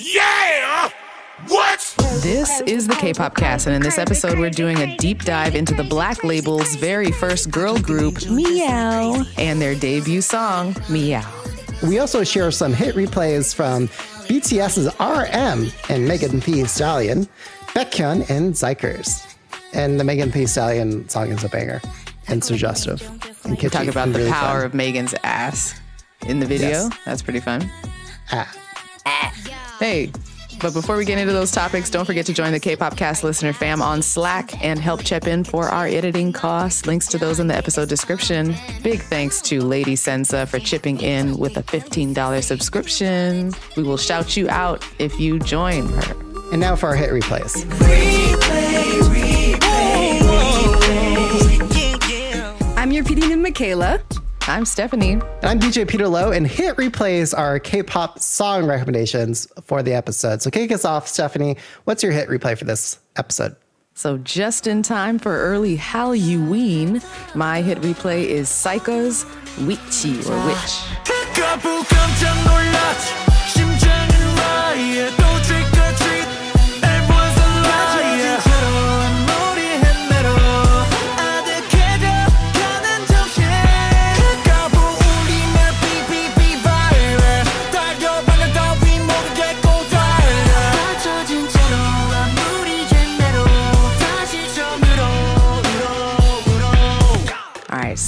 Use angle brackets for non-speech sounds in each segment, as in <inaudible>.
Yeah! What? This is the K-pop cast, and in this episode, we're doing a deep dive into the Black Label's very first girl group, Meow, and their debut song, Meow. We also share some hit replays from BTS's RM and Megan Thee Stallion, Baekhyun, and xikers. And the Megan Thee Stallion song is a banger and suggestive. And Talk about the really power fun. of Megan's ass in the video. Yes. That's pretty fun. Ah. <laughs> Hey, but before we get into those topics, don't forget to join the K-pop cast listener fam on Slack and help chip in for our editing costs. Links to those in the episode description. Big thanks to Lady Sensa for chipping in with a $15 subscription. We will shout you out if you join her. And now for our hit replays. I'm your PD name, Michaela. I'm Stephanie. And I'm DJ Peter Lowe, and hit replays are K-pop song recommendations for the episode. So kick us off, Stephanie. What's your hit replay for this episode? So just in time for early Halloween, my hit replay is xikers' Witchy or Witch.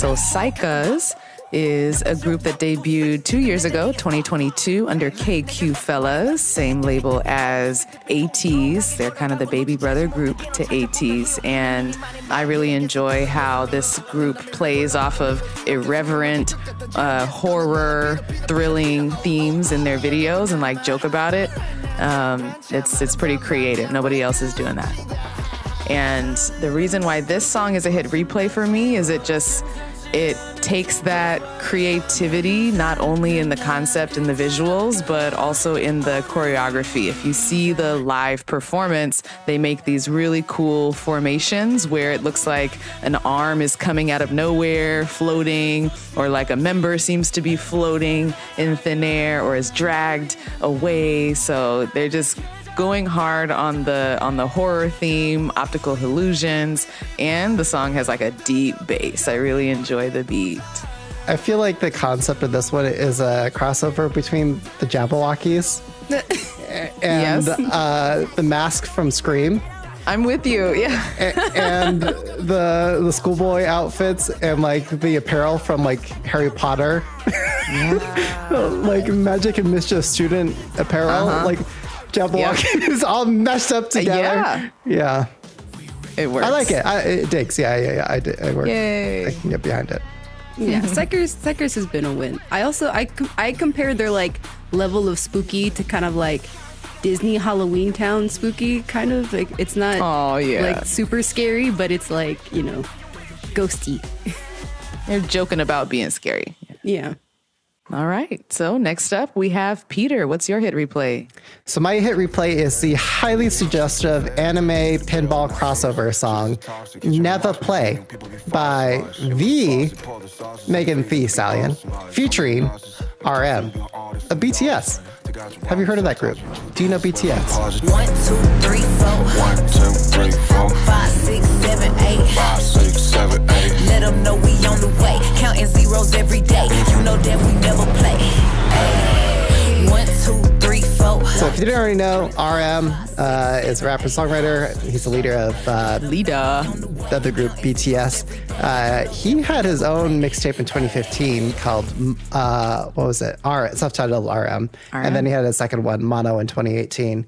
So xikers is a group that debuted two years ago, 2022, under KQ Fellaz, same label as ATEEZ. They're kind of the baby brother group to ATEEZ. And I really enjoy how this group plays off of irreverent, uh, horror, thrilling themes in their videos and like joke about it. Um, it's, it's pretty creative. Nobody else is doing that. And the reason why this song is a hit replay for me is it just it takes that creativity not only in the concept and the visuals but also in the choreography. If you see the live performance, they make these really cool formations where it looks like an arm is coming out of nowhere, floating, or like a member seems to be floating in thin air or is dragged away. So they're just going hard on the on the horror theme, optical illusions, and the song has like a deep bass. I really enjoy the beat. I feel like the concept of this one is a crossover between the Jabberwockies <laughs> and Yes. uh, the mask from Scream. I'm with you. Yeah. And the the schoolboy outfits and like the apparel from like Harry Potter, <laughs> like Magic and Mischief student apparel, like Jabberwocky <laughs> is all meshed up together. Yeah. yeah. It works. I like it. I, it digs. Yeah, yeah, yeah. I, di- I work. Yay. I can get behind it. Yeah, xikers, xikers has been a win. I also I com- I compared their like level of spooky to kind of like Disney Halloween Town spooky kind of like it's not Oh, yeah. like super scary, but it's like you know ghosty. <laughs> They're joking about being scary. Yeah. All right. So next up we have Peter. What's your hit replay? So my hit replay is the highly suggestive anime pinball crossover song "Never Play" by the Megan Thee Stallion, featuring RM of BTS. Have you heard of that group? Do you know BTS? One, two, three, four, One, two, three, four, five, six, seven, eight. five, six, seven, eight Let them know we on the way. Counting zeros every day. You know that we never play. Ay. One, two, three, four. So if you didn't already know, RM uh, is a rapper songwriter. He's the leader of uh, Lida. the other group BTS. Uh, he had his own mixtape in 2015 called uh, what was it? R self-titled RM. and then he had a second one, Mono, in 2018.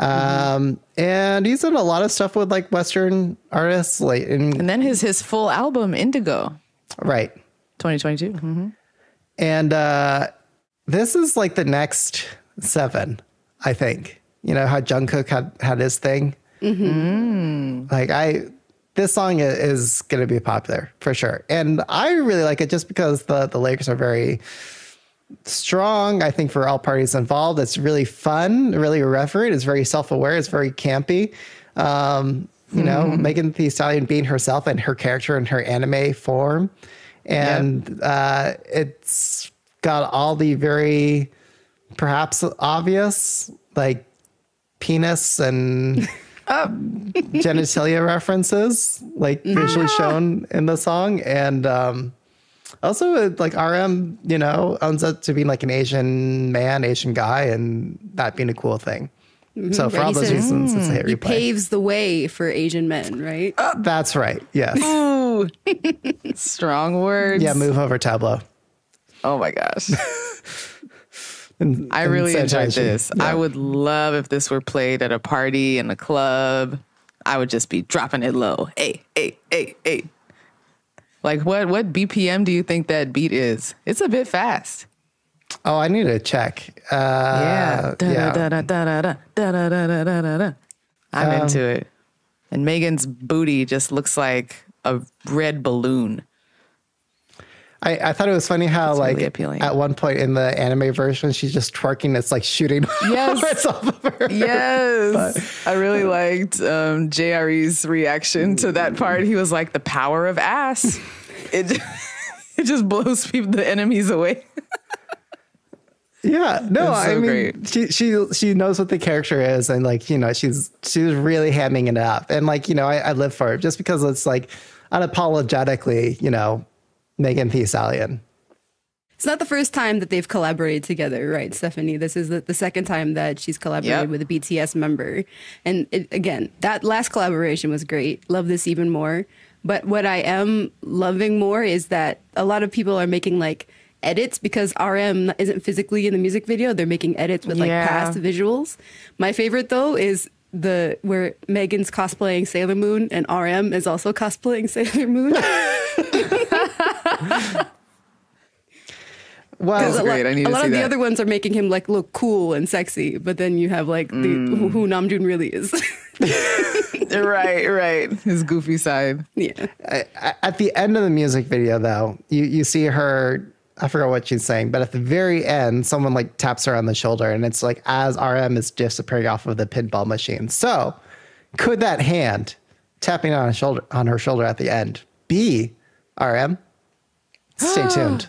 Um, and he's done a lot of stuff with like Western artists, like in, And then his his full album Indigo, right. 2022. hmm And uh, this is like the next seven, I think. You know how Jungkook had had his thing. Like I, this song is going to be popular for sure, and I really like it just because the the lyrics are very strong. I think for all parties involved, it's really fun, really irreverent. It's very self aware. It's very campy. Um, you know, Megan Thee Stallion being herself and her character in her anime form, and uh, it's got all the very perhaps obvious like penis and <laughs> genitalia references, like visually <laughs> shown in the song, and um, also uh, like RM, you know, owns up to being like an Asian man, Asian guy, and that being a cool thing. So for Right, all those says, reasons, it's a hit He replay. paves the way for Asian men, right? That's right. Yes. Ooh, <laughs> <laughs> strong words. Yeah. Move over, Tablo. Oh my gosh. <laughs> And- I and really enjoyed Sanjay. this. I would love if this were played at a party in a club. I would just be dropping it low. Hey, hey, hey, hey. Like what what BPM do you think that beat is? It's a bit fast. Oh, I need to check. Uh, yeah. I'm Um, into it. And Megan's booty just looks like a red balloon. I, I thought it was funny how, It's like, really appealing. at one point in the anime version, she's just twerking. It's like shooting <laughs> Yes. <laughs> off of her. Yes. I really liked um, JRE's reaction to that part. He was like, the power of ass. <laughs> It, it just blows people, the enemies away. Yeah, no, It's I mean, great. she she she knows what the character is, and like you know, she's she's really hamming it up, and like you know, I, I live for it just because it's like unapologetically, you know, Megan Thee Stallion. It's not the first time that they've collaborated together, right, Stephanie? This is the, the second time that she's collaborated Yep. with a BTS member. And it, again, that last collaboration was great. Love this even more. But what I am loving more is that a lot of people are making like edits because RM isn't physically in the music video. They're making edits with like Yeah. past visuals. My favorite though is the where Megan's cosplaying Sailor Moon and RM is also cosplaying <laughs> Sailor Moon. <laughs> <laughs> Well, That's a great. lot, I need a lot of the that. the other ones are making him like look cool and sexy, but then you have like the Mm. who, who Namjoon really is. <laughs> <laughs> right, right. His goofy side. yeah, at the end of the music video, though, you you see her. I forgot what she's saying, but at the very end, someone like taps her on the shoulder, and it's like as RM is disappearing off of the pinball machine. So, could that hand tapping on her shoulder on her shoulder at the end be RM? Stay <gasps> tuned.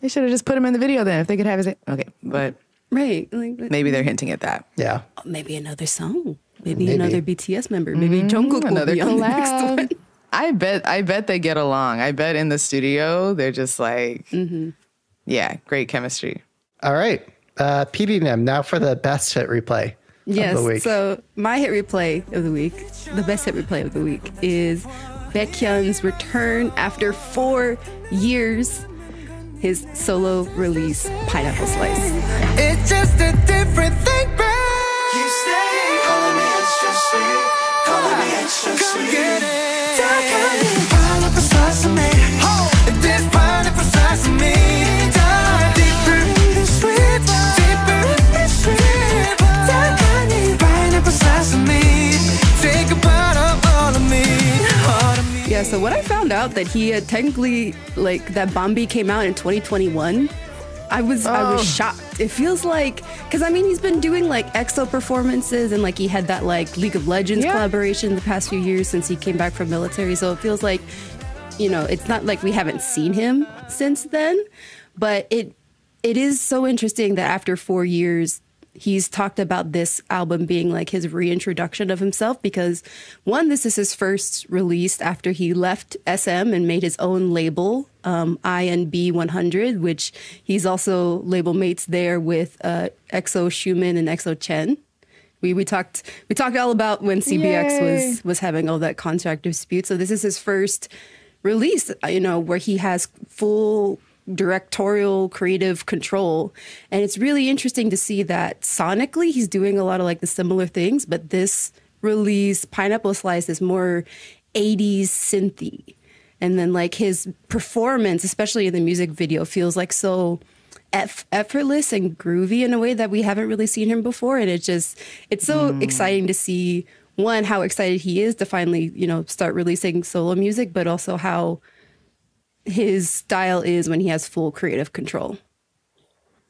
They should have just put him in the video then if they could have his. Okay, but right. Like, maybe they're hinting at that. Yeah. maybe another song, maybe, Maybe. another BTS member, maybe Jungkook will Another be on the next collab. one. <laughs> I bet. I bet they get along. I bet in the studio they're just like, yeah, great chemistry. All right. Uh, PDNM, now for the best hit replay of the Yes. So my hit replay of the week, the best hit replay of the week, is Baekhyun's return after four years. His solo release, Pineapple Slice. It's just a different thing, babe. You say, calling me extra sweet, calling me extra sweet. Yeah, so when I found out that he had technically like that Bambi came out in 2021, I was I was oh. shocked. It feels like because I mean he's been doing like EXO performances and like he had that like League of Legends Yeah. collaboration the past few years since he came back from military. So it feels like you know it's not like we haven't seen him since then, but it it is so interesting that after four years he's talked about this album being like his reintroduction of himself because one this is his first release after he left sm and made his own label um, inb 100 which he's also label mates there with uh, exo Xiumin and exo chen we, we talked we talked all about when cbx Yay. was was having all that contract dispute so this is his first release uh, you know where he has full directorial creative control. And it's really interesting to see that sonically he's doing a lot of like the similar things but this release pineapple slice is more 80s synthy. And then like his performance especially in the music video feels like so eff- effortless and groovy in a way that we haven't really seen him before. And it's just it's so hmm. exciting to see one how excited he is to finally you know start releasing solo music but also how his style is when he has full creative control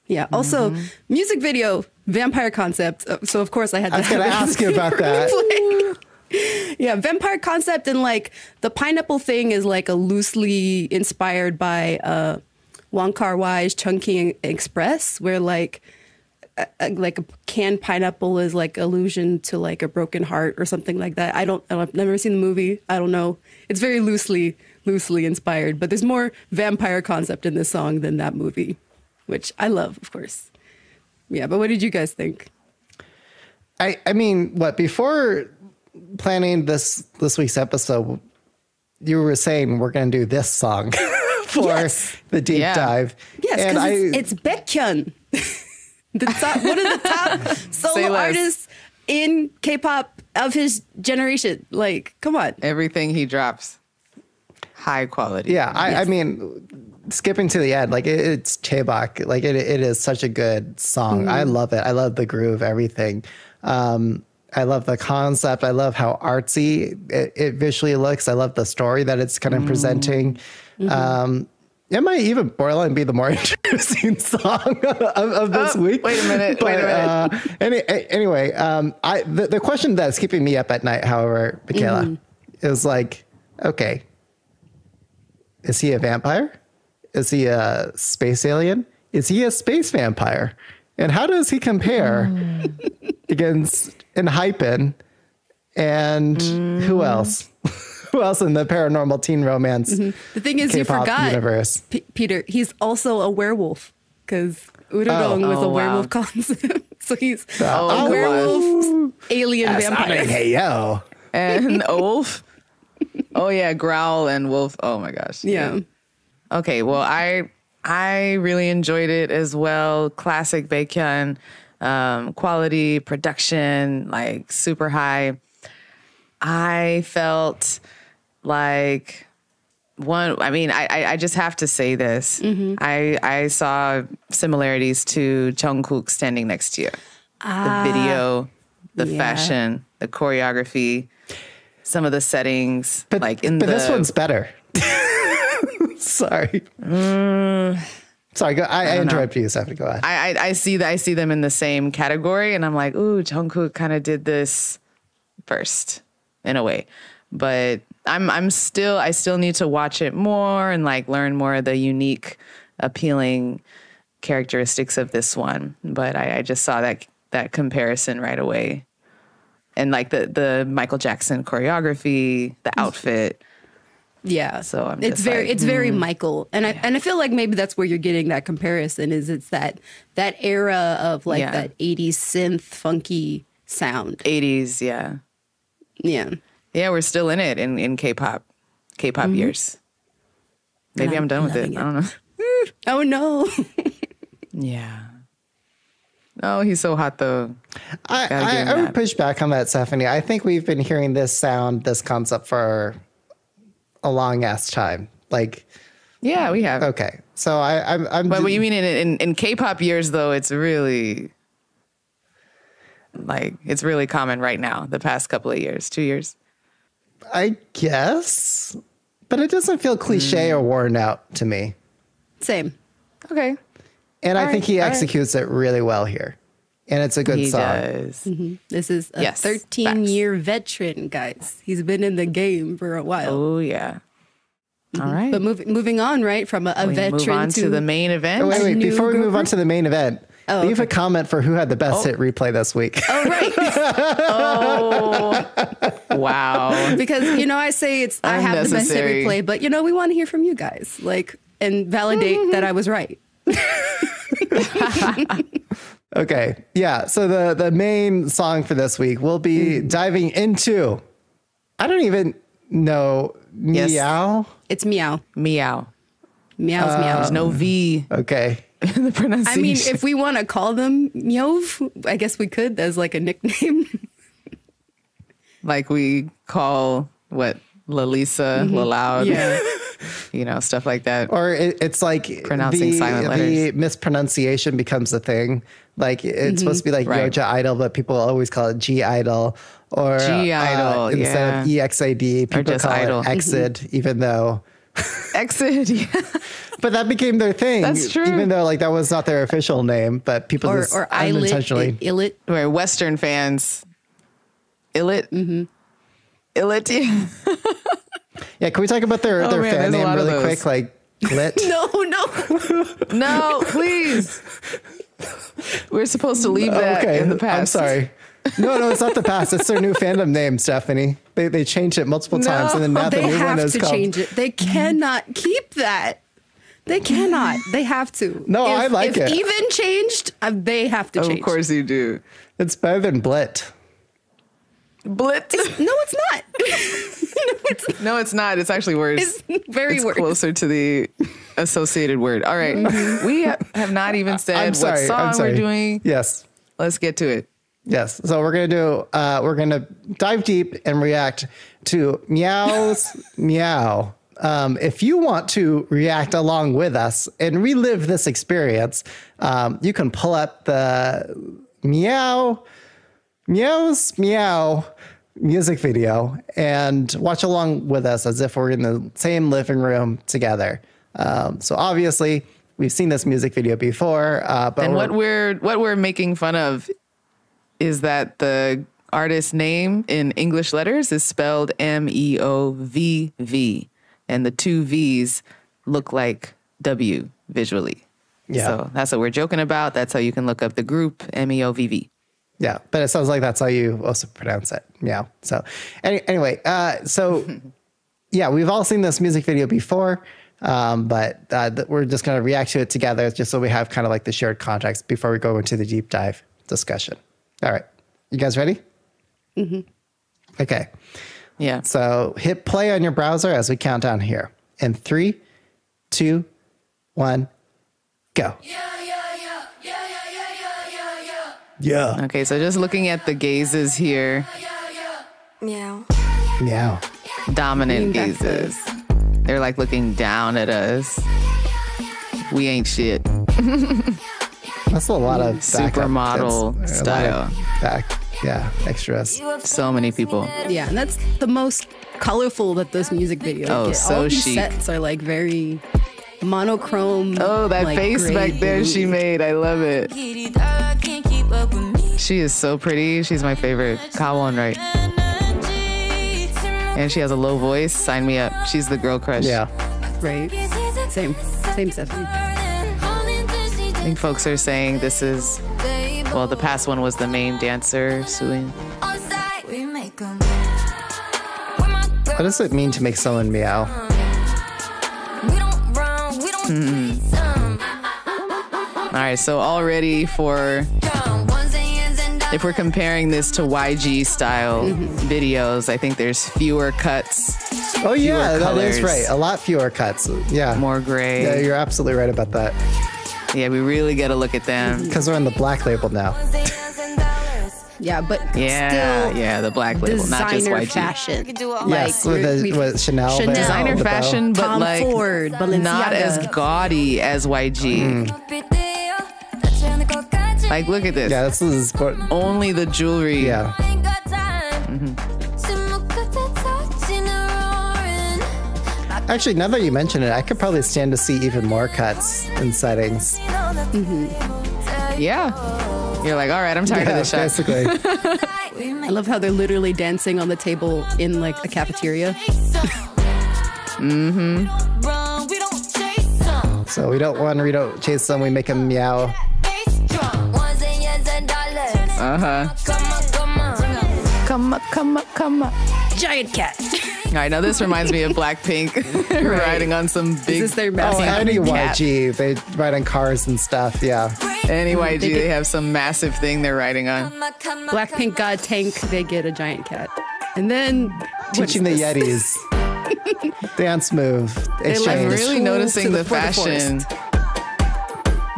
yeah also music video vampire concept Uh, so of course i had to I was going to have ask you <laughs> about that. <laughs> yeah, vampire concept and like the pineapple thing is like a loosely inspired by uh Wong Kar Wai's Chungking Express, where like a, a like a canned pineapple is like allusion to like a broken heart or something like that. I don't. I've never seen the movie. I don't know. It's very loosely loosely inspired, but there's more vampire concept in this song than that movie, which I love, of course. Yeah, but what did you guys think? I, I mean, what before planning this this week's episode, you were saying we're going to do this song <laughs> for Yes. the deep Yeah. dive. Yes, and because I it's, it's Baekhyun, <laughs> the top, one of the top <laughs> solo artists in K-pop of his generation. Like, come on. Everything he drops, high quality. yeah, I, I mean, skipping to the end, like it, it's Chaebok, like it, it is such a good song. I love it. I love the groove, everything. Um, I love the concept. I love how artsy it, it visually looks. I love the story that it's kind of presenting. Um, it might even borderline be the more <laughs> interesting song of, of this Oh, week. wait a minute, wait a minute. Uh, any, anyway, um, I the, the question that's keeping me up at night, however, Michaela, is like, okay, is he a vampire? Is he a space alien? Is he a space vampire? And how does he compare hmm. against Enhypen and hmm. who else? <laughs> who else in the paranormal teen romance mm-hmm. The thing is, you K-pop forgot, universe? P- Peter, he's also a werewolf because Ururong was Oh, oh a wow. werewolf concept. <laughs> so he's Oh, a werewolf alien vampire. Hey yo. And Wolf. Oh yeah, Growl and Wolf. Oh my gosh. Yeah. Okay, well, I I really enjoyed it as well. Classic Baekhyun, um, quality production, like super high. I felt like one. I mean, I I, I just have to say this. I I saw similarities to Jungkook standing next to you. ah, the video, the yeah. fashion, the choreography, some of the settings, But like in but the this one's better. <laughs> Sorry. Mm. Sorry, go, I, I, interrupted you, Stephanie. Go ahead. I, I I see that I see them in the same category, and I'm like, ooh, Jungkook kind of did this first in a way, but I'm I'm still I still need to watch it more and like learn more of the unique, appealing characteristics of this one. But I, I just saw that that comparison right away, and like the the Michael Jackson choreography, the outfit. Yeah. So I'm it's very like, it's very mm-hmm. Michael. And I and I feel like maybe that's where you're getting that comparison is it's that that era of like Yeah. that 80s synth funky sound. 80s, yeah. Yeah. Yeah, we're still in it in, in K-pop, K-pop mm-hmm. years. Maybe I'm I'm, done with it. loving I don't know. <laughs> Oh no. <laughs> Yeah. Oh, he's so hot though. I, I, I would push back on that, Stephanie. I think we've been hearing this sound, this concept for a long ass time. Like, Yeah, we have. okay, so I, I'm, I'm. But what you mean in, in in K-pop years though? It's really like it's really common right now. The past couple of years, two years. I guess, but it doesn't feel cliche Hmm. or worn out to me. Same. Okay, And I All think right, he all right. executes it really well here, and it's a good he song. does. Mm-hmm. This is a Yes, 13 facts. year veteran, guys. He's been in the game for a while. Oh yeah. Mm-hmm. All right. But moving moving on, right, from a, a we veteran move on to, to the main event. Oh, wait, wait! Before we move on to the main event, Oh, leave a comment for who had the best oh. hit replay this week. Oh right, <laughs> oh, Wow. because you know I say it's I have the best hit replay, but you know we want to hear from you guys, like and validate that I was right. <laughs> <laughs> Okay. Yeah. So the the main song for this week will be Mm-hmm. diving into I don't even know Yes. meow. It's meow, Meow. meows, meows. There's no V Okay. <laughs> in the pronunciation. I mean, if we want to call them Meowv, I guess we could as like a nickname. like we call what Lalisa, Laloud, Yeah. <laughs> you know, stuff like that. Or it, it's like Pronouncing the, silent the mispronunciation becomes a thing. Like it's supposed to be like Right. Yoja Idol, but people always call it G Idol. Or G uh, Idol, instead of EXID, people call Idol. it Exid, even though <laughs> Exit. Yeah. but that became their thing. That's true. Even though like that was not their official name, but people or just or Ilit, unintentionally Illit. Where Western fans, Illit, mm-hmm. Illit. <laughs> yeah. Yeah, can we talk about their, Oh, their man, fan name really quick? Like Glit. <laughs> No, no. No, please. We're supposed to leave that in the past. I'm sorry. No, no, it's not the past. It's their new fandom name, Stephanie. They they changed it multiple times, and then now the they new one have is to called. change it. They cannot keep that. They cannot. They have to. No, I like if it. Even changed, uh, they have to Change. Of course you do. It's better than Blit. Blitz. No, it's not. <laughs> no, it's, No, it's not. It's actually worse. it's very it's worse. closer to the associated word. All right. We ha- have not even said I'm what song sorry. we're doing. Yes. Let's get to it. Yes. So we're gonna do. Uh, we're gonna dive deep and react to meows <laughs> meow. Um, if you want to react along with us and relive this experience, um, you can pull up the meow meows meow music video and watch along with us as if we're in the same living room together. Um, so obviously we've seen this music video before, uh, but And we're- what we're what we're making fun of is that the artist name in English letters is spelled M E O V V, and the two V's look like W visually. Yeah. So that's what we're joking about. That's how you can look up the group M E O V V. Yeah, but it sounds like that's how you also pronounce it. Yeah. So, any, anyway, uh, so <laughs> yeah, we've all seen this music video before, um, but uh, th- we're just going to react to it together, just so we have kind of like the shared context before we go into the deep dive discussion. All right, you guys ready? Mm-hmm. Okay. Yeah. So hit play on your browser as we count down here. In three, two, one, go. Yeah. Okay, so just looking at the gazes here, Meow. Meow. dominant gazes. They're like looking down at us. We ain't shit. <laughs> That's a lot of backup. Supermodel That's a lot style. of Back, yeah, extras. So many people. Yeah, and that's the most colorful that this music video. Oh, gets. so All these chic. sets are like very monochrome. Oh, that like, face back there she made. I love it. She is so pretty. She's my favorite. Gawon, right? And she has a low voice. Sign me up. She's the girl crush. Yeah. Right. Same. Same Stephanie. I think folks are saying this is, well, the past one was the main dancer, Suin. What does it mean to make someone meow? Mm-hmm. All right, so all ready for, if we're comparing this to YG style mm-hmm. videos, I think there's fewer cuts, Oh yeah, that is colors. right. A lot fewer cuts. Yeah. more gray. Yeah, you're absolutely right about that. Yeah, we really got to look at them. Mm-hmm. Because we're on the black label now. <laughs> Yeah, but Yeah, still yeah, the black label, not just designer YG. fashion. yes, Like, with the we've- with Chanel. Chanel. there, Designer the bow. fashion, but Tom like Ford, not as gaudy as YG. Mm. Like, look at this. Yeah, this is. what- Only the jewelry. Yeah. Actually, now that you mention it, I could probably stand to see even more cuts and settings. Yeah. You're like, all right, I'm tired Yeah, of this shot. basically. <laughs> I love how they're literally dancing on the table in like a cafeteria. mm-hmm. So we don't want we don't chase them. We make them meow. Uh huh. Come up, come up, come up. Giant cat. All right, now this reminds me of Blackpink <laughs> riding on some big. Is this their Oh, any. YG, they ride on cars and stuff. Yeah. Any YG, They they, have some massive thing they're riding on. Blackpink got a tank, they get a giant cat. And then what's Teaching the this? Yetis. <laughs> Dance move. like Exchange. I'm really noticing the- the for the fashion.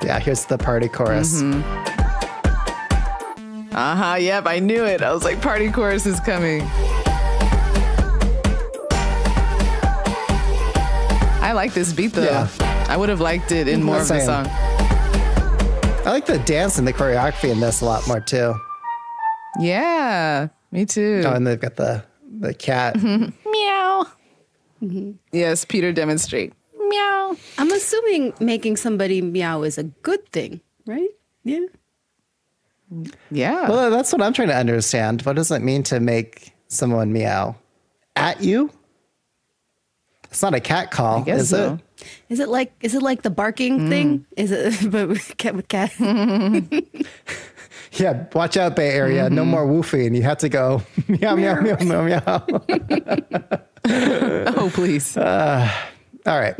Yeah, here's the party chorus. Mm-hmm. Uh huh. Yep, I knew it. I was like, party chorus is coming. I like this beat though. Yeah. I would have liked it in more of the song. I like the dance and the choreography in this a lot more too. Yeah, me too. Oh, and they've got the the cat. <laughs> Meow. Yes, Peter demonstrate. Meow. I'm assuming making somebody meow is a good thing, right? Yeah. Yeah. Well, that's what I'm trying to understand. What does it mean to make someone meow at you? It's not a cat call, I guess is so. it? Is it like is it like the barking Mm. thing? Is it <laughs> but with cat with cat? <laughs> Yeah, watch out, Bay Area. Mm-hmm. No more woofing. You have to go <laughs> meow, meow, meow, meow, meow. Oh, please. All All right.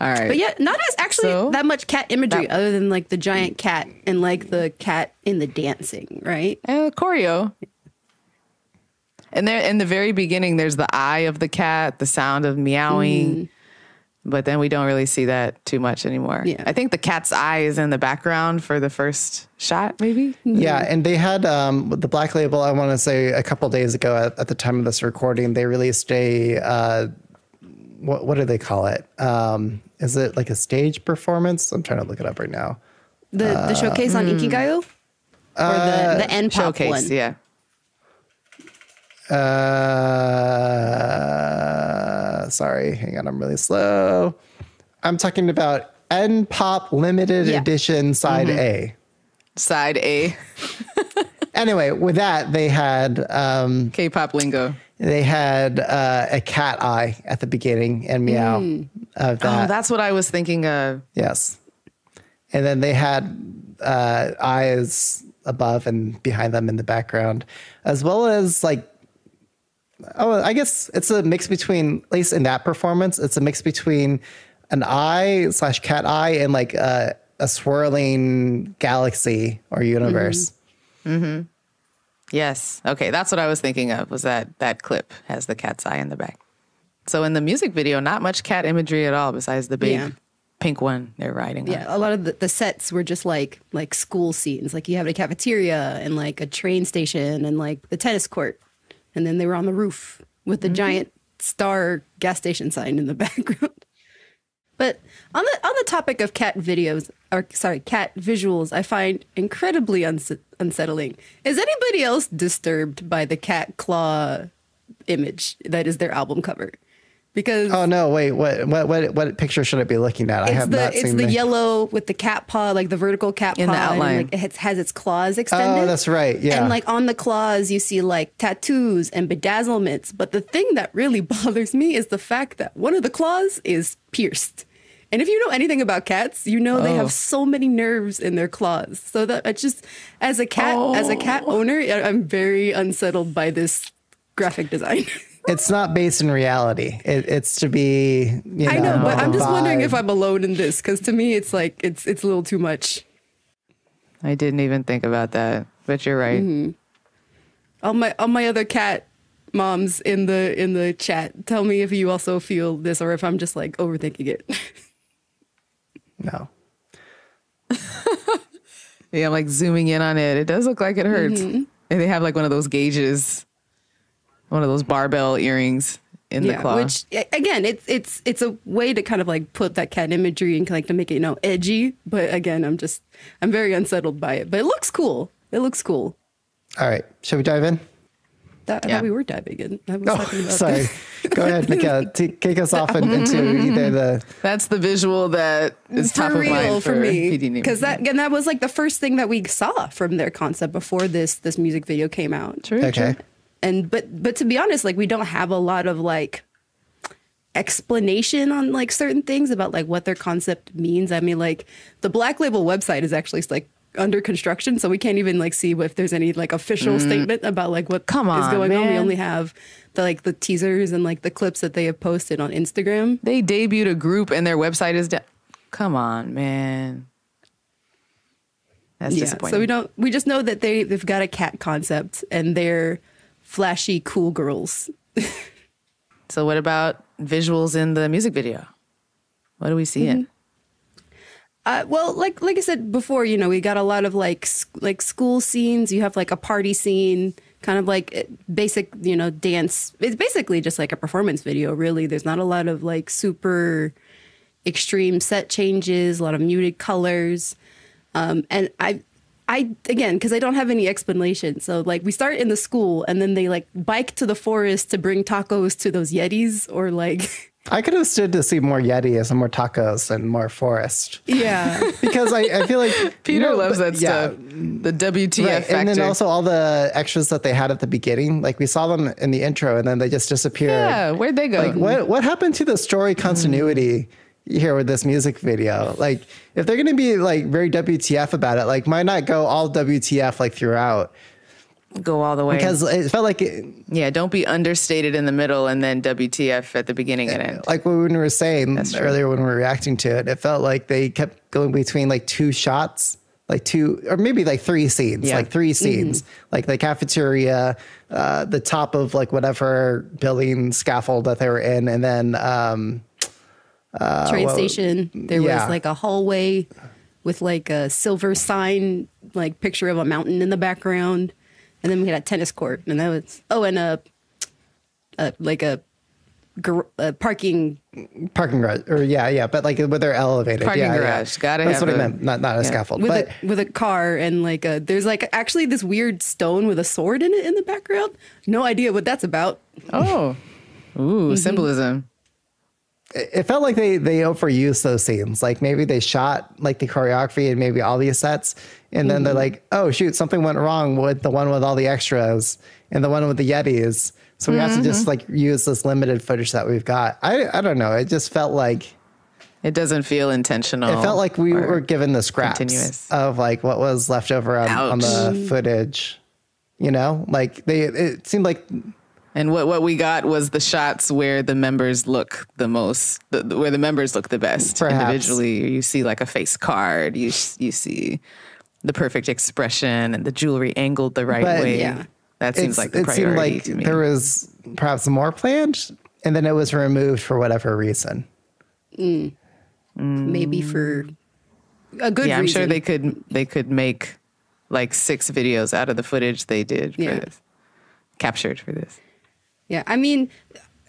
Right. But yeah, not as actually So- that much cat imagery That- other than like the giant cat and like the cat in the dancing, right? Uh, choreo. And there in the very beginning, there's the eye of the cat, the sound of meowing. But then we don't really see that too much anymore. Yeah. I think the cat's eye is in the background for the first shot, maybe. Yeah, and they had um, the Black Label. I want to say a couple days ago, at, at the time of this recording, they released a uh, what what do they call it? Um, is it like a stage performance? I'm trying to look it up right now. The the showcase on Inkigayo or the the N pop Showcase, one. yeah. Uh, sorry, hang on, I'm really slow. I'm talking about N Pop Limited Yeah. Edition Side A. Side A, <laughs> Anyway, with that, they had um, K-pop lingo. They had uh, a cat eye at the beginning and meow of that. Oh, that's what I was thinking of. Yes. And then they had uh, eyes above and behind them in the background, as well as like, oh, I guess it's a mix between, at least in that performance, it's a mix between an eye slash cat eye and like a, a swirling galaxy or universe. Yes. Okay, that's what I was thinking of. Was that that clip has the cat's eye in the back? So in the music video, not much cat imagery at all, besides the big Yeah. pink one they're riding. on. Yeah, a lot of the, the sets were just like like school scenes. Like you have a cafeteria and like a train station and like the tennis court, and then they were on the roof with the mm-hmm. giant star gas station sign in the <laughs> background. But on the on the topic of cat videos, or sorry, cat visuals, I find incredibly uns- unsettling. Is anybody else disturbed by the cat claw image that is their album cover? Because Oh no! Wait, what? What? What? What picture should I be looking at? I have the not it's seen the the yellow with the cat paw, like the vertical cat In paw, the outline. and like it has its claws oh, extended. Oh, that's right. Yeah. And like on the claws, you see like tattoos and bedazzlements. But the thing that really <laughs> bothers me is the fact that one of the claws is pierced. And if you know anything about cats, you know they Oh. have so many nerves in their claws. So that I just, as a cat, as a cat Oh. owner, I- I'm very unsettled by this graphic design. <laughs> it's not based in reality. It, it's to be. You know, I know, but I'm the just wondering if. I'm alone in this because to me, it's like it's it's a little too much. I didn't even think about that, but you're right. Mm-hmm. all my all my other cat moms in the in the chat tell me if you also feel this or if i'm just like overthinking it <laughs> No. <laughs> Yeah, I'm like zooming in on it. It does look like it hurts. Mm-hmm. And they have like one of those gauges, one of those barbell earrings in the claw. which again it's it's it's a way to kind of like put that cat imagery and like to make it you know edgy but again i'm just i'm very unsettled by it but it looks cool it looks cool All right. Shall we dive in? That, I Yeah. thought we were diving in i was Oh, talking about sorry. <laughs> Go ahead, Mika. T- kick us off <laughs> in, into either the. That's the visual that is top for of real mind for, for, me because that again that was like the first thing that we saw from their concept before this this music video came out True, Okay. true. and but but to be honest like we don't have a lot of like explanation on like certain things about like what their concept means i mean like the black label website is actually like under construction so we can't even like see if there's any like official statement about like what Mm. Come is on, going on we only have the like the teasers and like the clips that they have posted on instagram They debuted a group and their website is down. Come on, man. That's disappointing. so we don't we just know that they they've got a cat concept and they're flashy cool girls <laughs> So what about visuals in the music video? What are we seeing? Uh, well, like like I said before, you know, we got a lot of like s- like school scenes. You have like a party scene, kind of like eh, basic, you know, dance. It's basically just like a performance video. Really, there's not a lot of like super extreme set changes, a lot of muted colors, um, and I. I again because I don't have any explanation. So like we start in the school and then they like bike to the forest to bring tacos to those yetis or like <laughs> I could have stood to see more Yetis and more tacos and more forest yeah <laughs> because I, I feel like Peter no, loves but- that yeah, stuff. The WTF Right. factor. And then also all the extras that they had at the beginning, like we saw them in the intro and then they just disappeared. yeah, where'd they go? Like what what happened to the story continuity? here with this music video. Like, if they're gonna be like very WTF about it, like, might not go all WTF like throughout? Go all the way. Because it felt like it, yeah, don't be understated in the middle and then WTF at the beginning and end. like what we were saying true. earlier when we were reacting to it, it felt like they kept going between like two shots, like two or maybe like three scenes, Yeah. like three scenes, like the cafeteria, uh, the top of like whatever building scaffold that they were in, and then um, uh, train well, station. There yeah. was like a hallway with like a silver sign, like picture of a mountain in the background, and then we had a tennis court, and that was oh, and a, a like a, gar- a parking. parking garage, or yeah, yeah, but like with their elevated Parking yeah, yeah. garage. Gotta That's have what I a- meant, not not a yeah. scaffold, With but a with a car and like a there's like actually this weird stone with a sword in it in the background. No idea what that's about. Oh. Ooh, mm-hmm. symbolism. It felt like they they overused those scenes. Like maybe they shot like the choreography and maybe all these sets, and then they're mm-hmm. like, oh shoot, something went wrong with the one with all the extras and the one with the Yetis. So we have to just mm-hmm. like use this limited footage that we've got. I I don't know. It just felt like It doesn't feel intentional. it felt like we were given the scraps continuous. of like what was left over on, on the footage. You know, like they it seemed like And what, what we got was the shots where the members look the most, the, the- where the members look the best Perhaps. individually. You see like a face card. You you see the perfect expression and the jewelry angled the right But- way. Yeah. That seems it's- like the it seemed priority like to me. there was perhaps more planned, and then it was removed for whatever reason. Mm. Maybe for a good yeah, I'm reason. sure they could they could make like six videos out of the footage they did for Yeah. this, captured for this. Yeah, I mean,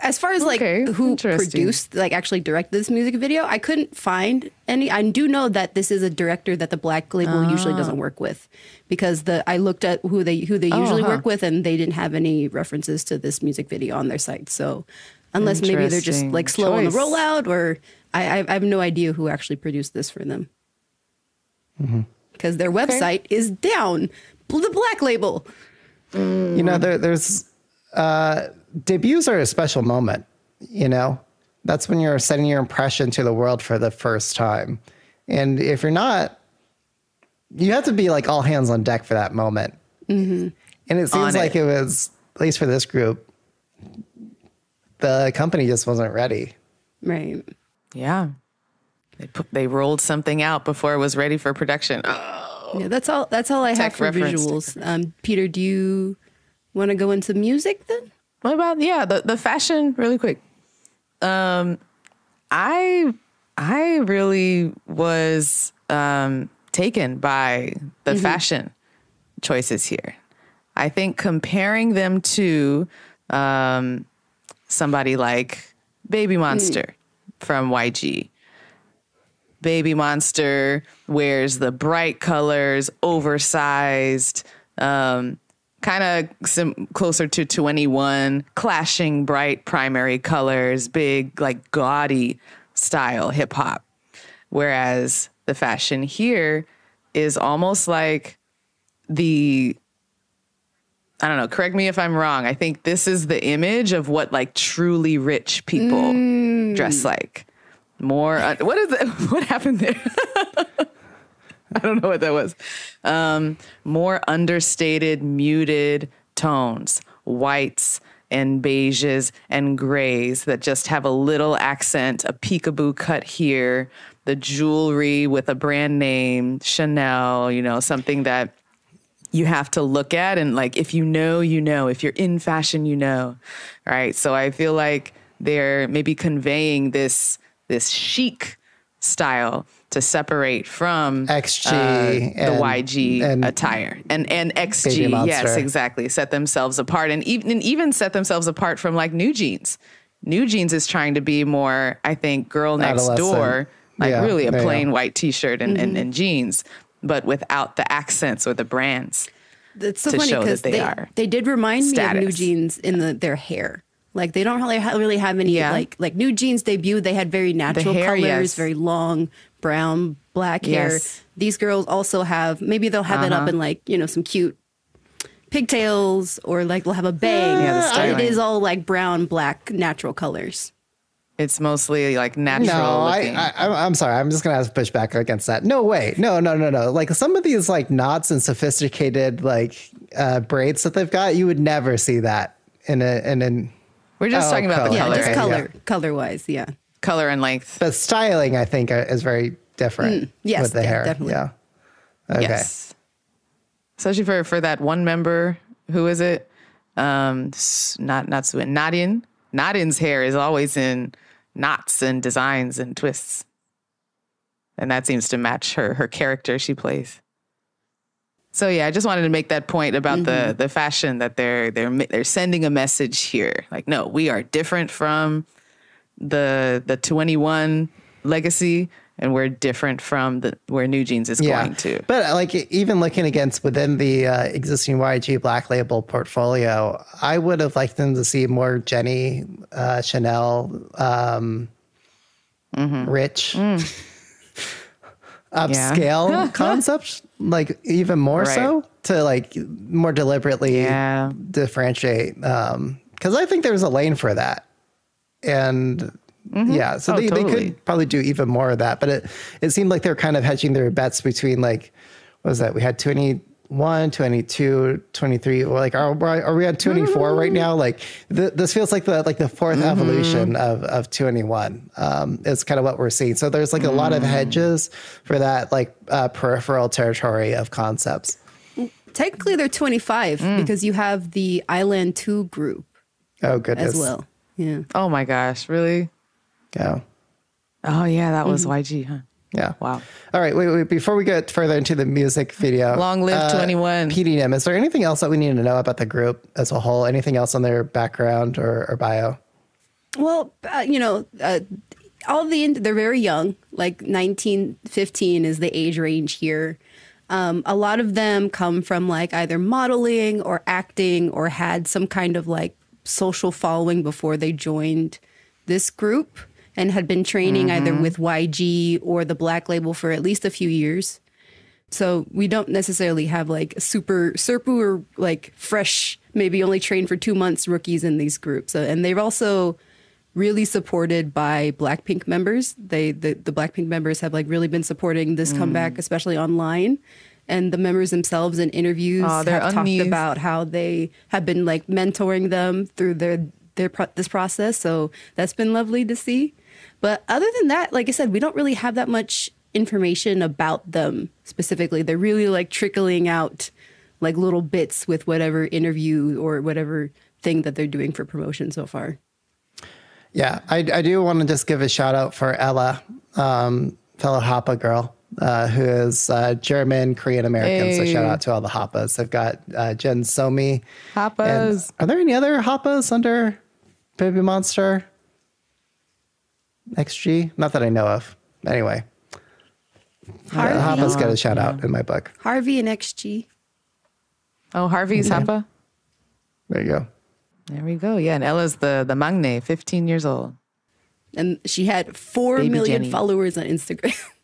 as far as like Okay, who produced, like actually directed this music video, I couldn't find any. I do know that this is a director that the Black Label usually doesn't work with, because the I looked at who they who they usually Ah. Oh, huh. work with, and they didn't have any references to this music video on their site. So, unless maybe they're just like slow on the rollout, or I, I have no idea who actually produced this for them, Mm-hmm. because their website is down. The Black Label. You know, there, there's uh, debuts are a special moment. You know, that's when you're setting your impression to the world for the first time, and if you're not, you have to be like all hands on deck for that moment. And it seems On like it. it was at least for this group, the company just wasn't ready. Right. Yeah, they put they rolled something out before it was ready for production. Oh. Yeah, that's all. That's all I Tech have for reference. visuals. Um, Peter, do you want to go into music then? What about yeah the the fashion really quick? Um, I I really was um taken by the fashion choices here. I think comparing them to um somebody like Baby Monster from YG. Baby Monster wears the bright colors, oversized, um, kind of sim- closer to 2NE1, clashing bright primary colors, big, like gaudy style hip hop. Whereas the fashion here is almost like the I don't know, correct me if I'm wrong. I think this is the image of what like truly rich people dress like. More uh, what is it? <laughs> What happened there? <laughs> <laughs> I don't know what that was. Um, more understated, muted tones, whites and beiges and grays that just have a little accent, a peekaboo cut here, the jewelry with a brand name, Chanel, you know, something that you have to look at and like if you know you know if you're in fashion you know right so i feel like they're maybe conveying this this chic style to separate from XG uh, the and- YG and attire and and XG yes exactly set themselves apart and even and even set themselves apart from like New Jeans. New Jeans is trying to be more I think girl next door like Yeah, really a yeah, yeah. plain white t-shirt and, and, and jeans but without the accents or the brands. That's so To funny show that because they they, are they did remind me of New. Jeans in the, their hair. Like they don't really ha- really have any Yeah. like like New Jeans debut. They had very natural hair, colors, yes. very long brown black hair. Yes. These girls also have maybe they'll have it up Uh-huh. in like you know some cute pigtails or like they'll have a bang. Yeah, the and it styling. is all like brown black natural colors. It's mostly like natural. No, I, looking. I, I'm- I'm sorry. I'm just gonna have to push back against that. No way. No, no, no, no. Like some of these like knots and sophisticated like uh, braids that they've got, you would never see that in a in an. We're just Oh, talking about the color. yeah, just Okay, color, color wise, yeah. Color and length. But styling, I think, uh, is very different. Mm, yes, with the yeah, hair. definitely. Yeah. Okay. Yes. Especially for for that one member, who is it? Um, not not Suin, Nadine. Nadine's hair is always in knots and designs and twists, and that seems to match her her character she plays. So yeah, I just wanted to make that point about the the fashion that they're they're they're sending a message here. Like, no, we are different from the the 2NE1 legacy and we're different from the where NewJeans is going to. But uh, like even looking against within the uh, existing YG Black Label portfolio, I would have liked them to see more Jennie, uh, Chanel, um, Mm-hmm. Rich, Mm. <laughs> upscale <laughs> concepts, like even more so to like more deliberately Yeah. differentiate. Because I think there's a lane for that, and yeah, so Oh, they, they could probably do even more of that. But it it seemed like they're kind of hedging their bets between like what was that? We had 21, 22, 23, or like are, are we at 24 right now? Like th- this feels like the like the 4th Mm-hmm. evolution of of 2NE1. Um, is kind of what we're seeing. So there's like a lot of Mm. hedges for that like uh, peripheral territory of concepts. Technically, they're 25 Mm. because you have the I-LAND 2 group Oh goodness. as well. Yeah. Oh my gosh, really? Yeah. Oh yeah, that Mm-hmm. was YG, huh? Yeah. Wow. All right. Wait, wait. Before we get further into the music video, Long live 2NE1. PDM. Is there anything else that we need to know about the group as a whole? Anything else on their background or, or bio? Well, uh, you know, uh, all the they're very young. Like 19, 15 is the age range here. Um, a lot of them come from like either modeling or acting or had some kind of like social following before they joined this group and had been training either mm-hmm. with YG or the Black Label for at least a few years. So we don't necessarily have like super Serpu or like fresh, maybe only trained for two months rookies in these groups. So, and they've also really supported by Blackpink members. They the, the Blackpink members have like really been supporting this mm. comeback, especially online. And the members themselves in interviews Aw, they're have talked about how they have been like mentoring them through their their pro- this process. So that's been lovely to see. But other than that, like I said, we don't really have that much information about them specifically. They're really like trickling out like little bits with whatever interview or whatever thing that they're doing for promotion so far. Yeah, I, I do want to just give a shout out for Ella, um, fellow Hapa girl, uh, who is uh, German, Korean American. So shout out to all the Hapas. I've got uh, Jeon Somi. And Hapas. are there any other Hapas under Baby Monster? XG? Not that I know of. Anyway, Harvey, Hapas get a shout out in my book. Harvey and XG. Oh, Harvey's Hapa. There you go. There we go. Yeah, and Ella's the the maknae, 15 years old. And she had four Baby million Jenny. followers on Instagram. <laughs>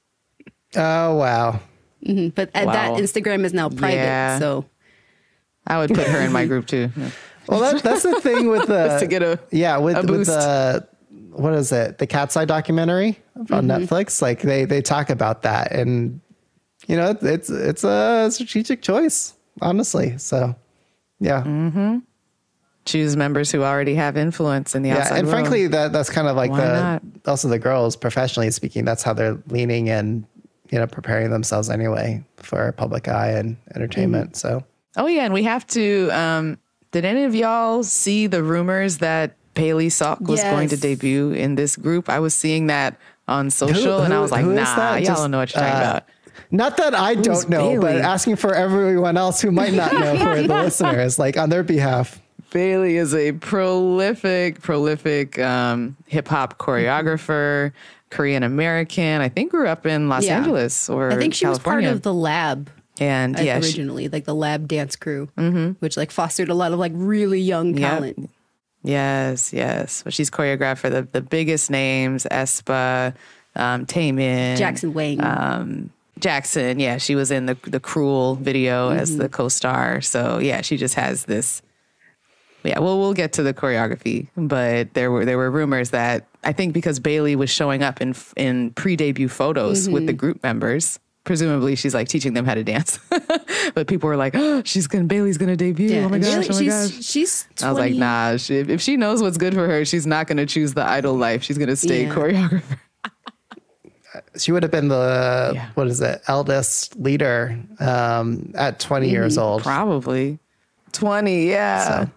Oh, wow. but uh, that Instagram is now private. Yeah. So I would put her in my <laughs> group too. Yeah. Well, that, that's the thing with the <laughs> to get a yeah with a with the what is it the KATSEYE documentary on Netflix? Like they they talk about that, and you know it's it's a strategic choice, honestly. So yeah, Mm-hmm. choose members who already have influence in the yeah, outside and world. frankly that that's kind of like Why the not? also the girls professionally speaking. That's how they're leaning and you know preparing themselves anyway for public eye and entertainment. So. Oh yeah, and we have to. Um, did any of y'all see the rumors that Bailey Sok was going to debut in this group? I was seeing that on social, and I was like, who Nah, y'all Just, don't know what you're talking uh, about. Not that I don't know, but asking for everyone else who might not know <laughs> for the listeners, like on their behalf. Bailey is a prolific, prolific um, hip hop choreographer, Korean American. I think grew up in Los Yeah. Angeles or I think she California. was part of the lab and uh, yeah, she- originally, like the lab dance crew, which like fostered a lot of like really young Yep. talent. Yes, yes. But she's choreographed for the, the biggest names, aespa, um, Taemin, Jackson Wang. um, Jackson. Yeah, she was in the the Cruel video as the co-star. So yeah, she just has this Yeah, well, we'll get to the choreography, but there were there were rumors that I think because Bailey was showing up in in pre-debut photos with the group members, presumably she's like teaching them how to dance. <laughs> but people were like, "Oh, she's gonna Bailey's gonna debut! Yeah, oh my gosh! she- oh my she's, gosh!" she's 20, I was like, "Nah, she, if she knows what's good for her, she's not gonna choose the idol life. She's gonna stay Yeah. choreographer." <laughs> She would have been the Yeah. what is it, eldest leader um, at 20 years old. Probably twenty. Yeah, So,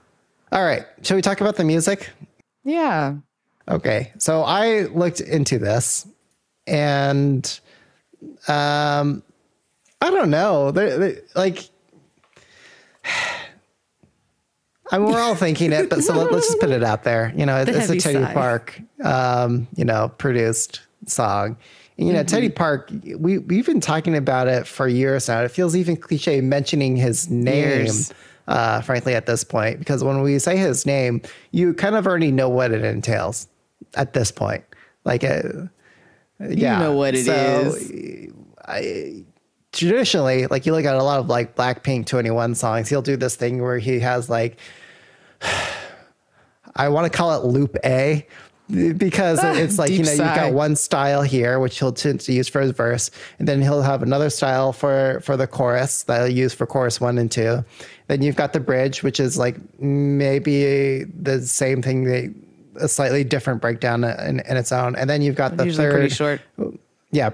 all right, shall we talk about the music? yeah. Okay, so I looked into this, and um, I don't know. They're, they like, <sighs> I mean, we're all thinking it, but so let, us just put it out there. You know, The it's a Teddy. Park, um, you know, produced song. And, you know, Mm-hmm. Teddy Park, we we've been talking about it for years now. It feels even cliche mentioning his name Years. Uh, frankly, at this point, because when we say his name, you kind of already know what it entails at this point. Like, uh, yeah, know what it so, is. I, traditionally, like you look at a lot of like Blackpink 2NE1 songs, he'll do this thing where he has like, <sighs> I want to call it loop A because <laughs> it's like, you know, you've got one style here, which he'll tend to use for his verse. And then he'll have another style for, for the chorus that he'll use for chorus one and two. Then you've got the bridge, which is like maybe the same thing, they, a slightly different breakdown in, in its own. And then you've got the Usually third pretty short. yeah,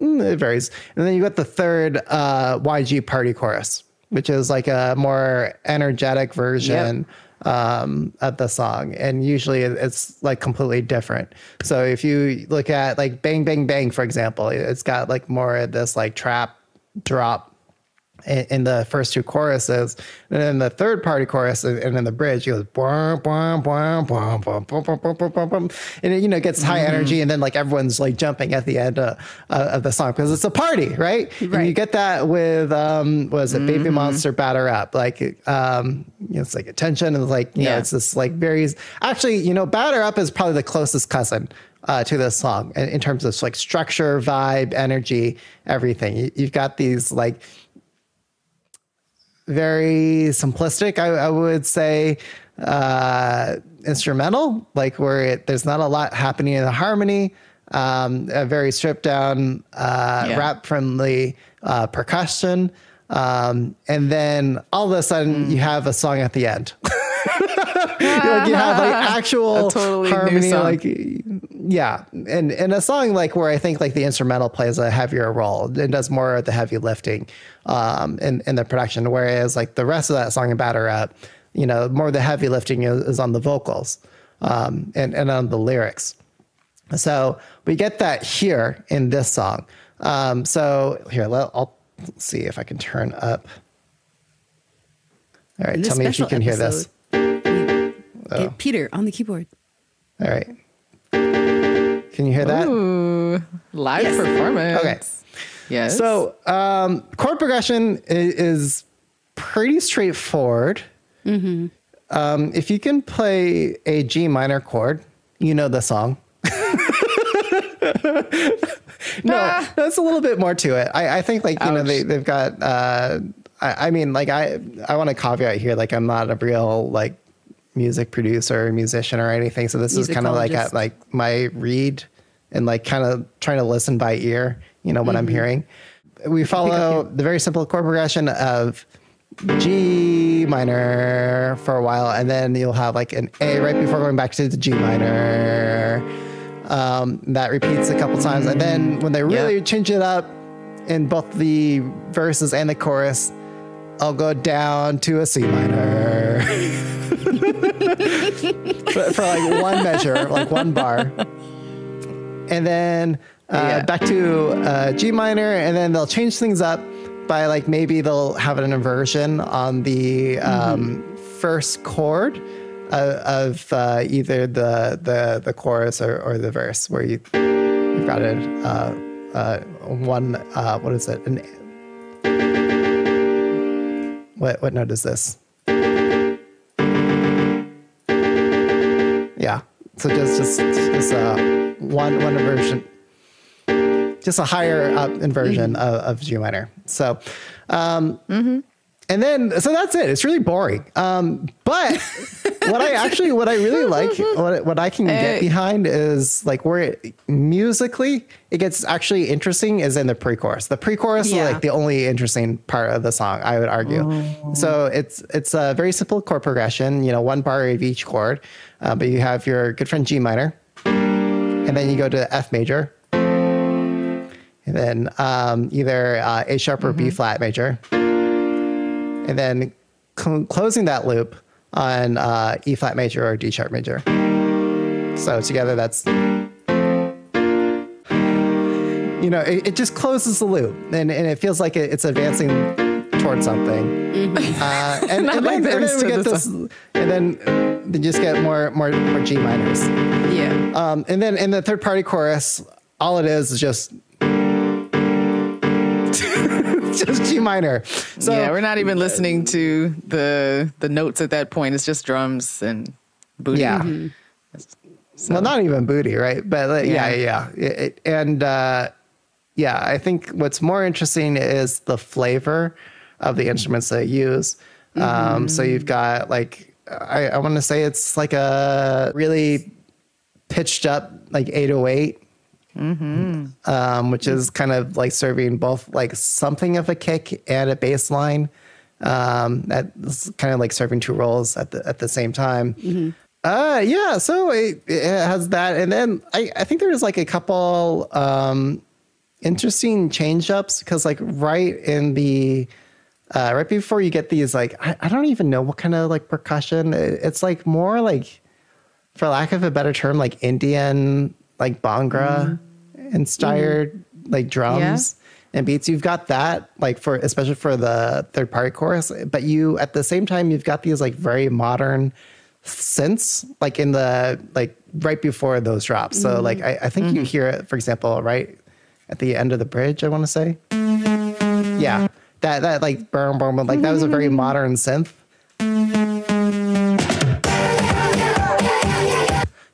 mm, it varies. And then you've got the third uh, YG party chorus, which is like a more energetic version um, of the song, and usually it's like completely different. So if you look at like Bang Bang Bang, for example, it's got like more of this like trap drop in, in the first two choruses, and then the third party chorus and then the bridge, he goes bwah, bwah, bwah, bwah, bwah, bwah, bwah, bwah, bwah, bwah, and it you know gets high energy, and then like everyone's like jumping at the end uh, uh, of the song because it's a party, right? And you get that with um, was it Baby Monster Batter Up? Like um, you know, it's like attention and like you know Yeah. it's this like very actually you know Batter Up is probably the closest cousin. Uh, to this song in, in terms of like structure, vibe, energy, everything. You, you've got these like very simplistic, I, I would say, uh, instrumental, like where it, there's not a lot happening in the harmony. Um, a very stripped down, uh, Yeah. rap friendly uh, percussion. Um, and then all of a sudden you have a song at the end. <laughs> like you have like <laughs> actual totally harmony, like yeah, and and a song like where I think like the instrumental plays a heavier role and does more of the heavy lifting um, in in the production, whereas like the rest of that song in Batter Up, you know, more of the heavy lifting is, is on the vocals um, and and on the lyrics. So we get that here in this song. Um, so here, let, I'll see if I can turn up. All right, tell me if you can hear this. episode, Oh. Peter on the keyboard. All right. Can you hear that? Ooh, live Yes. performance. Okay. Yes. So um, chord progression is, is pretty straightforward. Mm-hmm. Um, if you can play a G minor chord, you know the song. <laughs> no, there's a little bit more to it. I, I think like you know they they've got. Uh, I, I mean, like I I want to caveat here, like I'm not a real like music producer, musician, or anything. So this is kind of like at like my read and like kind of trying to listen by ear. You know what I'm hearing. We follow the very simple chord progression of G minor for a while, and then you'll have like an A right before going back to the G minor. Um, that repeats a couple times, and then when they really change it up in both the verses and the chorus, I'll go down to a C minor <laughs> for, for like one measure, like one bar, and then uh, Yeah. back to uh, G minor, and then they'll change things up by like maybe they'll have an inversion on the um, first chord of, of uh, either the the the chorus or, or the verse, where you you've got it uh, uh, one uh, what is it an what what note is this? So just just just uh, one one inversion, just a higher up inversion of, of G minor. So, um, and then so that's it. It's really boring. Um, but <laughs> what I actually what I really like what what I can get behind is like where it, musically it gets actually interesting is in the pre-chorus. The pre-chorus Yeah. is like the only interesting part of the song, I would argue. So it's it's a very simple chord progression. You know, one bar of each chord, uh, but you have your good friend G minor, and then you go to F major, and then um, either uh, A sharp or B flat major, and then cl- closing that loop on uh, E flat major or D sharp major. So together, that's you know, it, it just closes the loop, and, and it feels like it, it's advancing towards something. Uh, <laughs> and, and like then, there and then we to get this, and then then just get more more more G minors. Yeah. Um, and then in the third party chorus, all it is is just <laughs> just G minor. So yeah, we're not even listening to the the notes at that point. It's just drums and booty. yeah. Well, not even booty, right? But like, yeah, Yeah. yeah, It- it- and uh, yeah, I think what's more interesting is the flavor of the instruments they use. Um, so you've got like I, I want to say it's like a really pitched up like 808 um, which is kind of like serving both like something of a kick and a bass line. Um, that's kind of like serving two roles at the at the same time. Uh, yeah, so it, it has that, and then I, I think there's like a couple um, interesting change ups because like right in the uh, right before you get these like I, I don't even know what kind of like percussion It- it's like more like for lack of a better term like Indian like Bhangra mm-hmm. inspired mm-hmm. like drums and beats. You've got that like for especially for the third party chorus but you at the same time you've got these like very modern synths like in the like right before those drops. So like mm-hmm. I, I think you hear it for example right at the end of the bridge I want to say. Yeah. That that like boom boom boom, like that was a very modern synth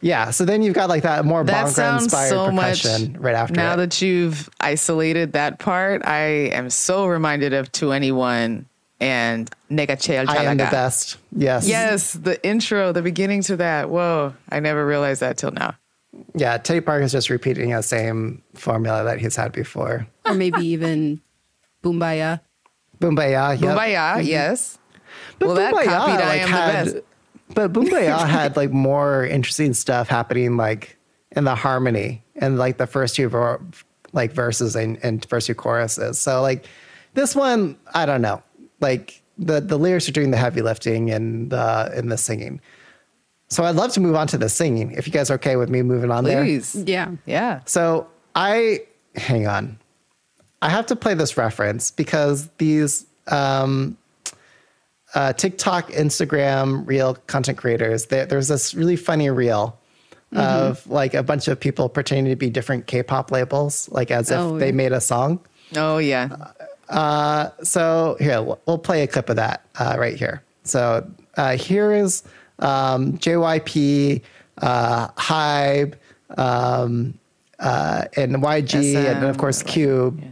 yeah so then you've got like that more That Bhangra sounds inspired so much. right after Now it. that you've isolated that part, I am so reminded of To Anyone and Nega Chel I am the best yes Yes, the intro, the beginning to that. Whoa, I never realized that till now. yeah Teddy Parker is just repeating the same formula that he's had before Or maybe even Boombayah. Boombayah yep. Kumbaya, mm-hmm. yes. But well, that Boombayah, copied I like, am had- the best. But Boombayah <laughs> had like more interesting stuff happening, like in the harmony and like the first two ver- like verses and, and first two choruses. So like this one, I don't know. Like the the lyrics are doing the heavy lifting and the in the singing. So I'd love to move on to the singing. If you guys are okay with me moving on there. Please. Yeah. Yeah. So I hang on. I have to play this reference because these um, uh, TikTok, Instagram, reel content creators. There, there's this really funny reel of like a bunch of people pretending to be different K-pop labels, like as if Oh, they yeah. made a song. Oh, yeah. So here, we'll- we'll play a clip of that uh, right here. So uh, here is um, JYP, uh, Hybe, um, uh, and YG, and of course Cube,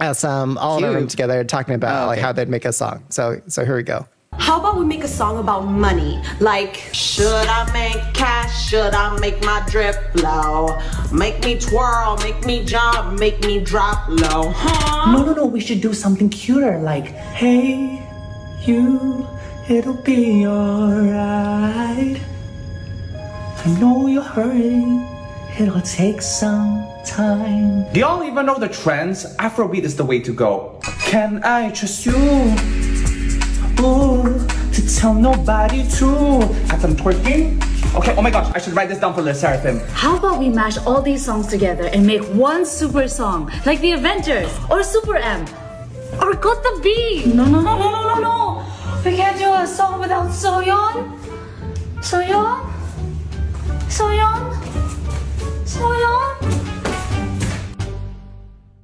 SM, all in a room together talking about Oh, like how they'd make a song. So so here we go. How about we make a song about money? Like, should I make cash? Should I make my drip flow? Make me twirl, make me jump, make me drop low, huh? No, no, no, we should do something cuter like, hey, you, it'll be alright. I know you're hurting, it'll take some time. Do y'all even know the trends? Afrobeat is the way to go. Can I trust you? Ooh, to tell nobody to. As I'm twerking? Okay, oh my gosh, I should write this down for the Seraphim. How about we mash all these songs together and make one super song, like the Avengers or SuperM or Got the B? No, no, no, no, no, no, no. We can't do a song without Soyeon. Soyeon. Soyeon. Soyeon.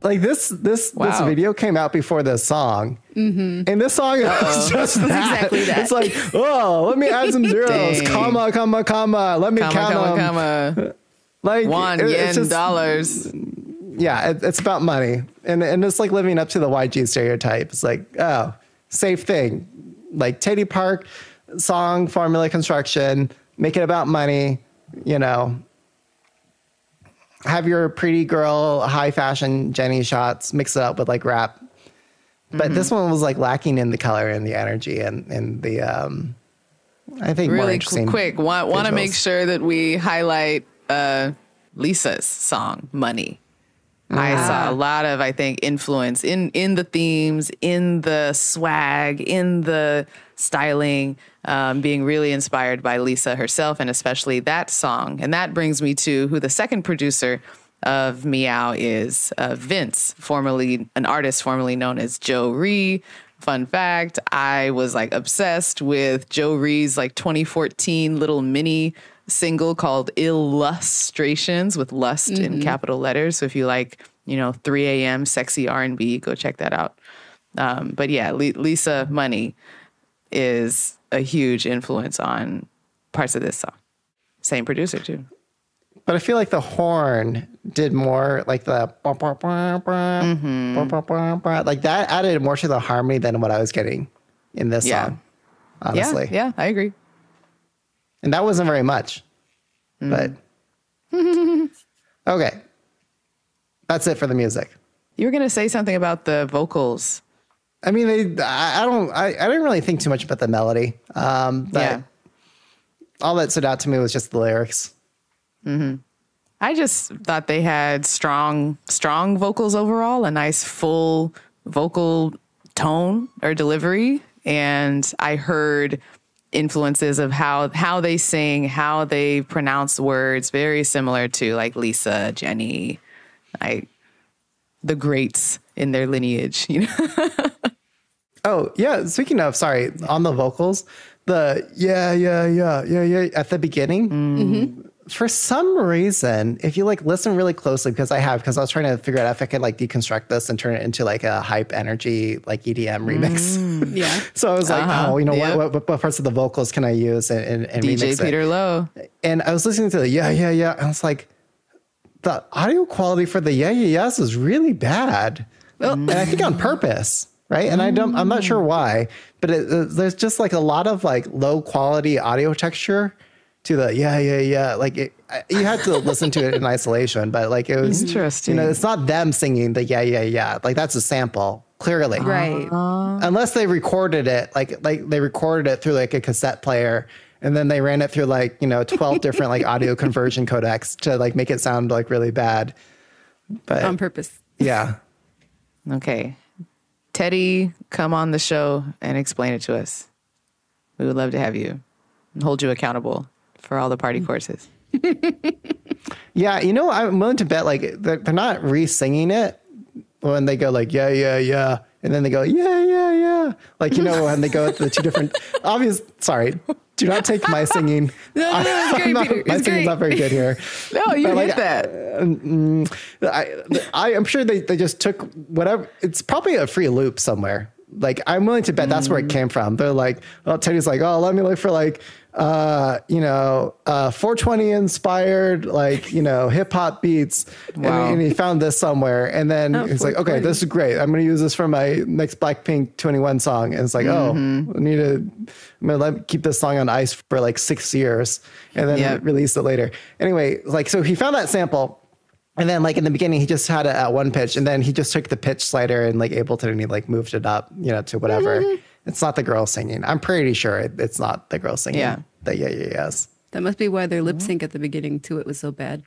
Like this this this video came out before this song, mm-hmm. and this song is <laughs> just that. exactly that. It's like, oh, let me add some <laughs> zeros, comma, comma, comma. Let me Comma, count comma, them. comma. <laughs> Like One, it- it's yen, just- dollars. yeah, it, it's about money, and and it's like living up to the YG stereotype. It's like, oh, safe thing. Like Teddy Park song, formula construction, make it about money, you know. Have your pretty girl, high fashion Jennie shots, mix it up with like rap. But this one was like lacking in the color and the energy and, and the um I think really quick. Want want to make sure that we highlight uh, Lisa's song "Money." I saw a lot of, I think, influence in in the themes, in the swag, in the styling, um, being really inspired by Lisa herself, and especially that song. And that brings me to who the second producer of Meow is uh, Vince, formerly an artist formerly known as Joe Ree. Fun fact, I was like obsessed with Joe Ree's like 2014 little mini single called Illustrations with lust in capital letters. So if you like, you know, 3 a.m. sexy R&B, go check that out. Um, but yeah, Lisa Money is a huge influence on parts of this song. Same producer too. But I feel like the horn did more like the Mm-hmm. like that added more to the harmony than what I was getting in this Yeah. song. Honestly. Yeah, yeah, I agree. And that wasn't very much. But <laughs> okay. That's it for the music. You were gonna say something about the vocals. I mean, they, I, don't, I, I didn't really think too much about the melody. Um, but Yeah. all that stood out to me was just the lyrics. Hmm. I just thought they had strong, strong vocals overall, a nice full vocal tone or delivery. And I heard influences of how how they sing, how they pronounce words, very similar to like Lisa, Jennie, I the greats in their lineage, <laughs> you know. Oh, yeah. Speaking of, sorry, on the vocals, the yeah, yeah, yeah, yeah, yeah at the beginning. Mm. Mm-hmm. For some reason, if you like listen really closely, because I have, because I was trying to figure out if I could like deconstruct this and turn it into like a hype energy, like EDM mm. remix. <laughs> Yeah. <laughs> so I was like, Uh-huh. oh, you know, Yep. what, what, what parts of the vocals can I use and, and, and DJ remix Peter it? Lowe. And I was listening to the yeah, yeah, yeah. And I was like, the audio quality for the yeah, yeah, yes is really bad. Well, and I think on purpose, right? And I don't, I'm not sure why, but it, uh, there's just like a lot of like low quality audio texture to the yeah, yeah, yeah. Like it, you had to listen to it in isolation, but like it was Interesting. You know, it's not them singing the yeah, yeah, yeah. Like that's a sample, clearly, Right. unless they recorded it like like they recorded it through like a cassette player and then they ran it through like you know 12 different like audio <laughs> conversion codecs to like make it sound like really bad but On purpose. yeah Okay. Teddy, come on the show and explain it to us. We would love to have you and hold you accountable for all the party mm. courses. <laughs> yeah you know i'm willing to bet like they're, they're not re-singing it when they go like yeah yeah yeah and then they go yeah yeah yeah like you know when they go with the two different <laughs> obvious sorry do not take my singing <laughs> No, no, no, it's <laughs> great, not- Peter. my It's singing's great. not very good here No, you But, hit like, that. I, I am sure they, they just took whatever. It's probably a free loop somewhere. Like I'm willing to bet that's Mm. where it came from. They're like, well, Teddy's like, oh, let me look for like, uh, you know, uh, 420 inspired, like you know, hip hop beats, Wow. and, and he found this somewhere, and then Oh, he's like, okay, this is great. I'm going to use this for my next Blackpink 2NE1 song, and it's like, Mm-hmm. oh, I need to, I'm going to let keep this song on ice for like six years, and then Yep. release it later. Anyway, like so he found that sample. And then like in the beginning, he just had it at one pitch, and then he just took the pitch slider and like Ableton and he like moved it up, you know, to whatever. It's not the girl singing. I'm pretty sure it, it's not the girl singing. Yeah. The yeah yeah yes. That must be why their lip sync at the beginning to it was so bad.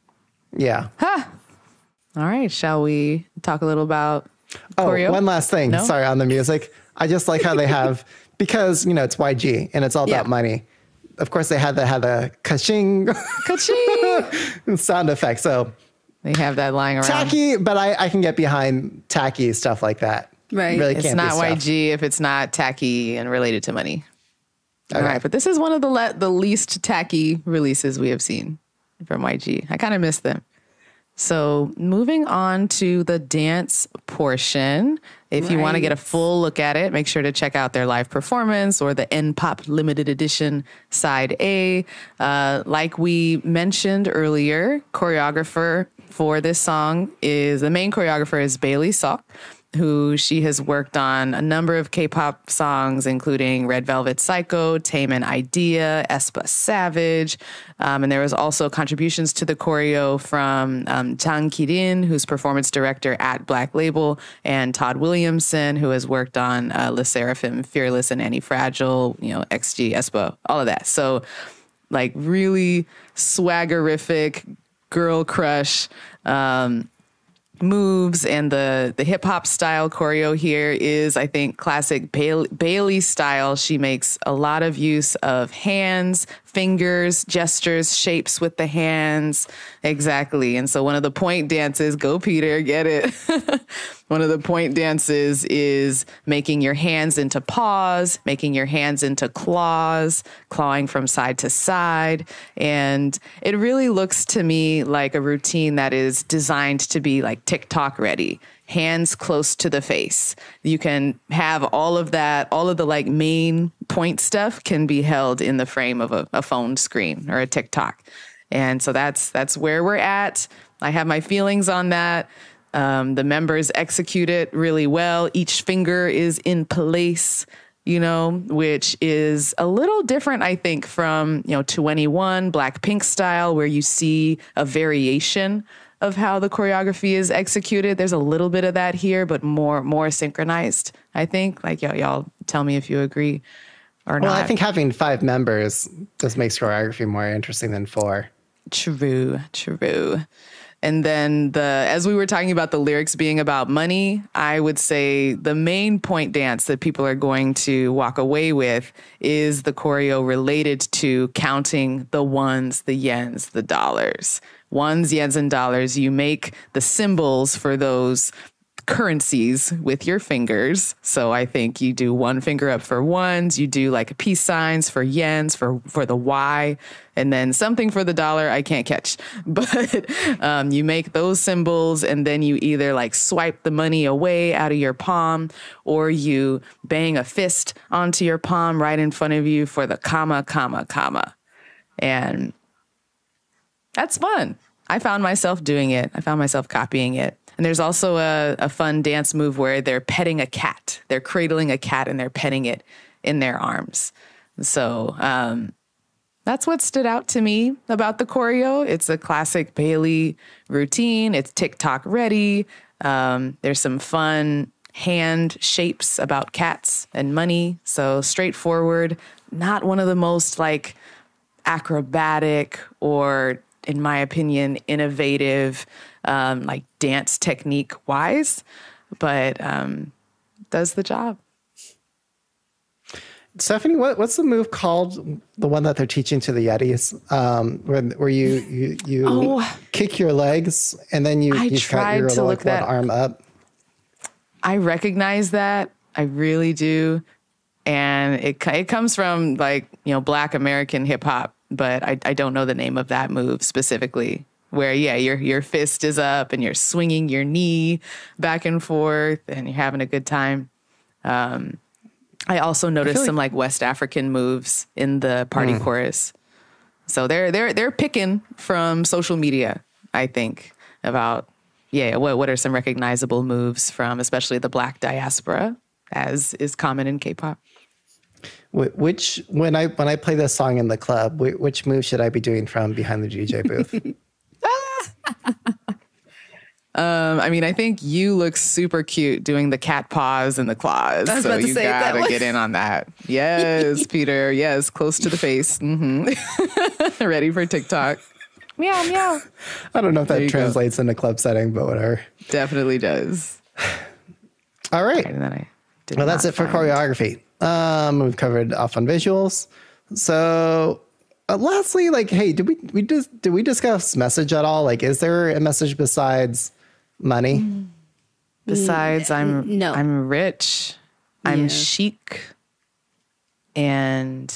Yeah. All right. Shall we talk a little about Oh, choreo? one last thing. No? Sorry on the music. I just like how they <laughs> have because you know it's YG and it's all Yeah. about money. Of course, they had the had the kaching Ka-ching! <laughs> sound effect. So they have that lying around. tacky, but I, I can get behind tacky stuff like that. Right. Really It's can't. YG if it's not tacky and related to money. All right, but this is one of the le- the least tacky releases we have seen from YG. I kind of miss them. So moving on to the dance portion. If you want to get a full look at it, make sure to check out their live performance or the N Pop limited edition side A. Uh, like we mentioned earlier, choreographer for this song is the main choreographer is Bailey Sok. Who she has worked on a number of K-pop songs, including Red Velvet Psycho, Taemin Idea, aespa Savage, um, and there was also contributions to the choreo from um, Chang Kirin, who's performance director at Black Label, and Todd Williamson, who has worked on uh, Le Sserafim, Fearless, and Annie Fragile, you know, XG, aespa, all of that. So, like, really swaggerific girl crush. Um, moves and the the hip hop style choreo here is I think classic Bailey, Bailey style. She makes a lot of use of hands, fingers, gestures, shapes with the hands. Exactly. And so one of the point dances, go Peter, get it. <laughs> one of the point dances is making your hands into paws, making your hands into claws, clawing from side to side. And it really looks to me like a routine that is designed to be like TikTok ready hands close to the face. You can have all of that, all of the like main point stuff can be held in the frame of a, a phone screen or a TikTok. And so that's that's where we're at. I have my feelings on that. Um, the members execute it really well. Each finger is in place, you know, which is a little different, I think, from you know 2NE1 Blackpink style, where you see a variation of how the choreography is executed. There's a little bit of that here, but more more synchronized. I think. Like y'all, y'all tell me if you agree or not. Well, not. I think having five members just makes choreography more interesting than four. True, true. And then the as we were talking about the lyrics being about money, I would say the main point dance that people are going to walk away with is the choreo related to counting the ones, the yens, the dollars. Ones, yens, and dollars. You make the symbols for those currencies with your fingers. So I think you do one finger up for ones, you do like peace signs for yens for for the Y, and then something for the dollar I can't catch. <laughs> But um, you make those symbols and then you either like swipe the money away out of your palm or you bang a fist onto your palm right in front of you for the comma, comma, comma. And that's fun. I found myself doing it. I found myself copying it. And there's also a, a fun dance move where they're petting a cat. They're cradling a cat and they're petting it in their arms. So um, that's what stood out to me about the choreo. It's a classic Bailey routine. It's TikTok ready. Um, there's some fun hand shapes about cats and money. So straightforward. Not one of the most like acrobatic or, in my opinion, innovative, um, like dance technique wise, but um, does the job. Stephanie, what, what's the move called? The one that they're teaching to the Yetis, um, where where you you you Oh. kick your legs and then you I you tried your to look that- arm up. I recognize that. I really do. And it it comes from like, you know, black American hip hop, but I, I don't know the name of that move specifically. Where yeah, your your fist is up and you're swinging your knee back and forth and you're having a good time. Um, I also noticed like- some like West African moves in the party Mm. chorus. So they're they're they're picking from social media, I think, about yeah, what what are some recognizable moves from especially the black diaspora, as is common in K-pop. Wh- Which when I when I play this song in the club, which move should I be doing from behind the DJ booth? <laughs> Um, I mean, I think you look super cute doing the cat paws and the claws. I was so about to you say gotta one. get in on that. <laughs> Yes, Peter. Yes, close to the face. hmm <laughs> Ready for TikTok. meow meow. I don't know if There that you go. translates in a club setting, but whatever. Definitely does. <sighs> All right. And then I did Well, that's it for find- choreography. Um, we've covered off on visuals. So, uh, lastly, like, hey, did we we just did we discuss message at all? Like, is there a message besides money? Besides, I'm no. I'm rich. I'm Yeah. chic. And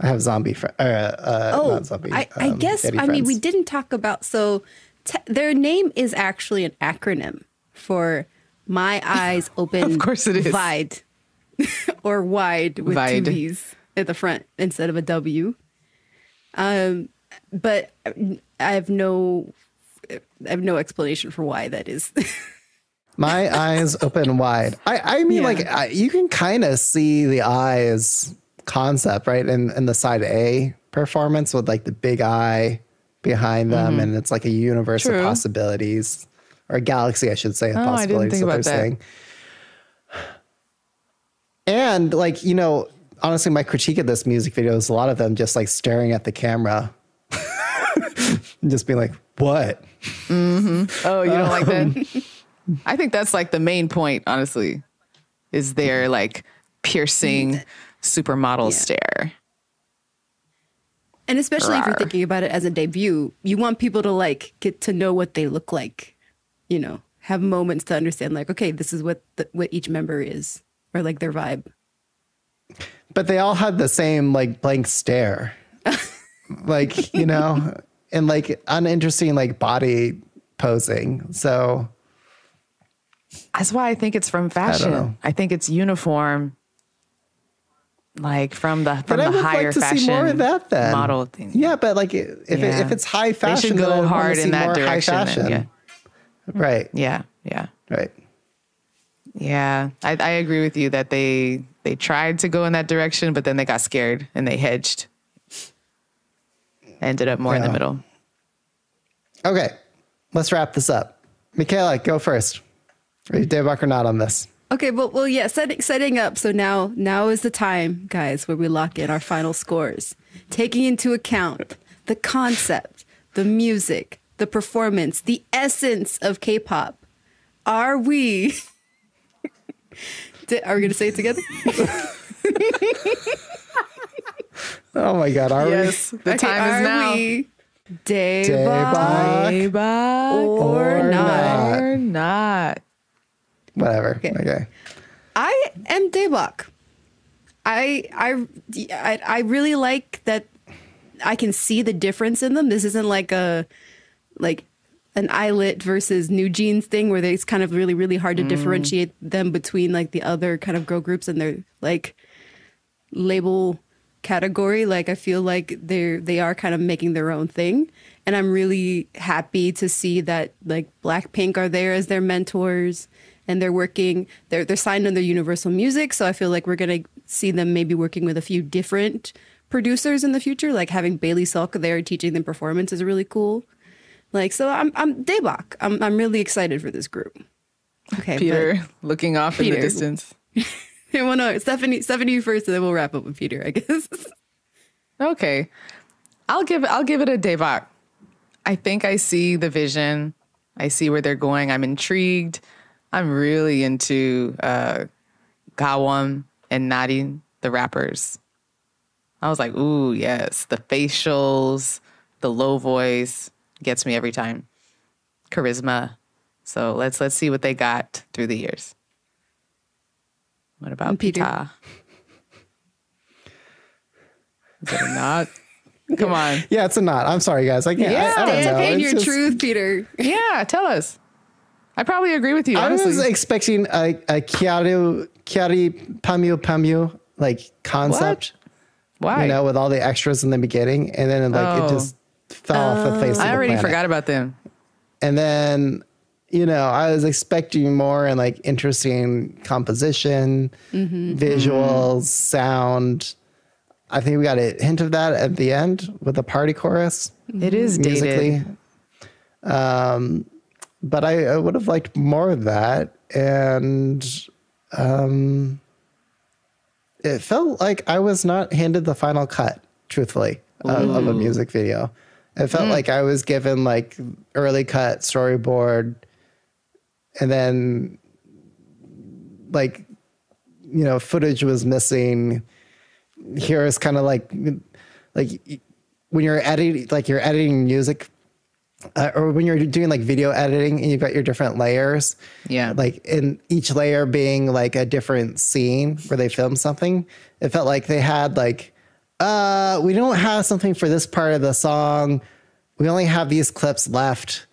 I have zombie friend. Uh, uh, Oh, not zombie. I, I um, guess, Eddie I mean, we didn't talk about, so te- their name is actually an acronym for My Eyes <laughs> Open Of course it is. Wide <laughs> or wide with Wide. two V's at the front instead of a W. Um, but I have no, I have no explanation for why that is. <laughs> My eyes open wide. I, I mean, Yeah. like I, you can kind of see the eyes concept, right? In in the side A performance with like the big eye behind them, and it's like a universe Mm-hmm. True. of possibilities or a galaxy, I should say, of Oh, I didn't think about that. saying. And like you know, honestly, my critique of this music video is a lot of them just like staring at the camera, and <laughs> just being like, "What?" Oh, you don't like Um, that? I think that's like the main point, honestly, is their like piercing supermodel stare. And especially if you're thinking about it as a debut, you want people to like get to know what they look like, you know, have moments to understand like, okay, this is what the, what each member is or like their vibe. But they all had the same like blank stare. <laughs> like, you know, and like uninteresting like body posing. So That's why I think it's from fashion. know. I, think it's uniform, like from the from but I the would higher like to fashion see more of that then. model thing. Yeah, but like if it, if it's high fashion, They fashion, should go hard in that more high direction. then. Yeah, Right. yeah, yeah, Right. Yeah. I, I agree with you that they they tried to go in that direction, but then they got scared and they hedged. Ended up more in the middle. Okay. Let's wrap this up. Michaela, go first. Are you daebak or not on this? Okay, well, well, yeah, setting setting up. So now, now is the time, guys, where we lock in our final scores, taking into account the concept, the music, the performance, the essence of K-pop. Are we? Di- Are we going to say it together? <laughs> Oh my God. Are Yes, the Okay, time are is now. we daebak daebak daebak or, or not? not? or not? Whatever. Okay. I am daebak. I, I I I really like that I can see the difference in them. This isn't like a like an ILLIT versus NewJeans thing where they, it's kind of really really hard to mm. differentiate them between like the other kind of girl groups and their like label category. Like i feel like they're they are kind of making their own thing. And i'm really happy to see that like blackpink are there as their mentors and they're working they're they're signed under universal music. So i feel like we're going to see them maybe working with a few different producers in the future. Like having bailey sok there teaching them performance is really cool like so i'm i'm daebak i'm i'm really excited for this group okay Peter looking off in the distance. <laughs> well, no, Stephanie, Stephanie first, and then we'll wrap up with Peter, I guess. <laughs> Okay, I'll give I'll give it a daebak. I think I see the vision. I see where they're going. I'm intrigued. I'm really into uh, Gawon and Nadi, the rappers. I was like, ooh, yes, the facials, the low voice gets me every time. Charisma. So let's let's see what they got through the years. What about And Peter? Peter? Is it a not? Come on. <laughs> Yeah, it's a not. I'm sorry, guys. I can't. Yeah, I, I don't Stand know. in your just- truth, Peter. Yeah, tell us. I probably agree with you. I Honestly, was expecting a, a Kiaru, Kyary Pamyu Pamyu like concept, What? why? you know, with all the extras in the beginning, and then like Oh. it just fell off the face. of I already forgot about them. And then, you know, I was expecting more and like interesting composition, visuals, sound. I think we got a hint of that at the end with the party chorus It is musically. dated. Um, but I, I would have liked more of that. And um, it felt like I was not handed the final cut, truthfully, of, of a music video. It felt like I was given like early cut storyboard and then like, you know, footage was missing. Here is kind of like, like when you're editing, like you're editing music uh, or when you're doing like video editing and you've got your different layers. Yeah. Like in each layer being like a different scene where they filmed something. It felt like they had like, uh, we don't have something for this part of the song. We only have these clips left.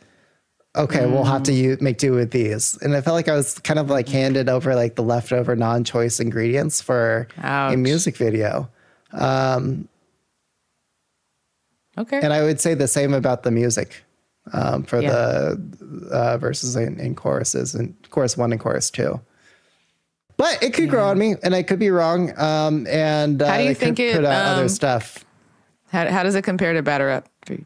Okay, we'll have to u- make do with these. And I felt like I was kind of like handed over like the leftover non-choice ingredients for a music video. Okay. And I would say the same about the music. um, for Yeah. the uh, verses and, and choruses and chorus one and chorus two. But it could grow on me, and I could be wrong. Um, and uh, How do you they could think it, put out um, other stuff? How, how does it compare to Batter Up? for?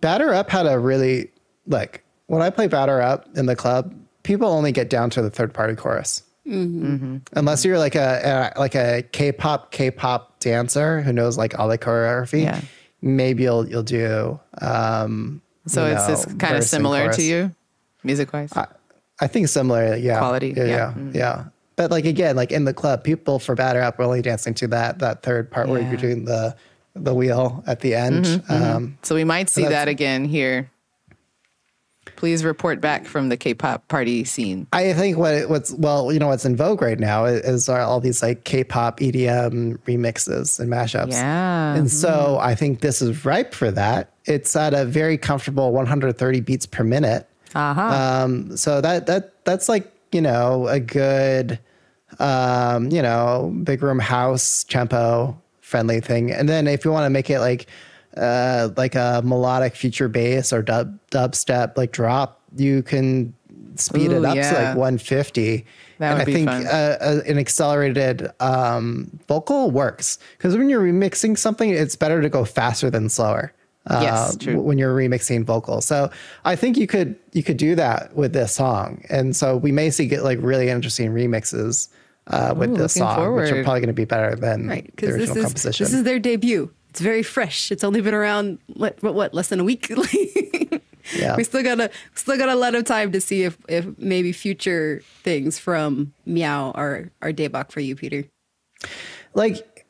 Batter Up had a really like when I play Batter Up in the club, people only get down to the third party chorus. Unless you're like a, a like a K-pop K-pop dancer who knows like all the choreography, Yeah. maybe you'll you'll do. Um, So you it's know, just kind of similar to you, music wise. I think similar, yeah. Quality, yeah, yeah. Mm. yeah, yeah. But like again, like in the club, people for Batter Up were only dancing to that that third part where you're doing the the wheel at the end. Um, so we might see that again here. Please report back from the K-pop party scene. I think what it- what's well, you know, what's in vogue right now is, is are all these like K-pop EDM remixes and mashups. Yeah. and so I think this is ripe for that. It's at a very comfortable 130 beats per minute. Uh-huh. Um, so that that that's like you know a good, um, you know, big room house tempo friendly thing. And then if you want to make it like uh, like a melodic future bass or dub dubstep like drop, you can speed it Ooh, up to like 150. That and I think uh, uh, an accelerated um, vocal works because when you're remixing something, it's better to go faster than slower. Uh, Yes, true. w- When you're remixing vocals, so I think you could you could do that with this song, and so we may see get like really interesting remixes uh, with Ooh, this song, which are probably going to be better than Right, the original this is composition. this is their debut. It's very fresh. It's only been around what what, what less than a week. <laughs> yeah, we still got a still got a lot of time to see if if maybe future things from MEOVV are are daebak for you, Peter. like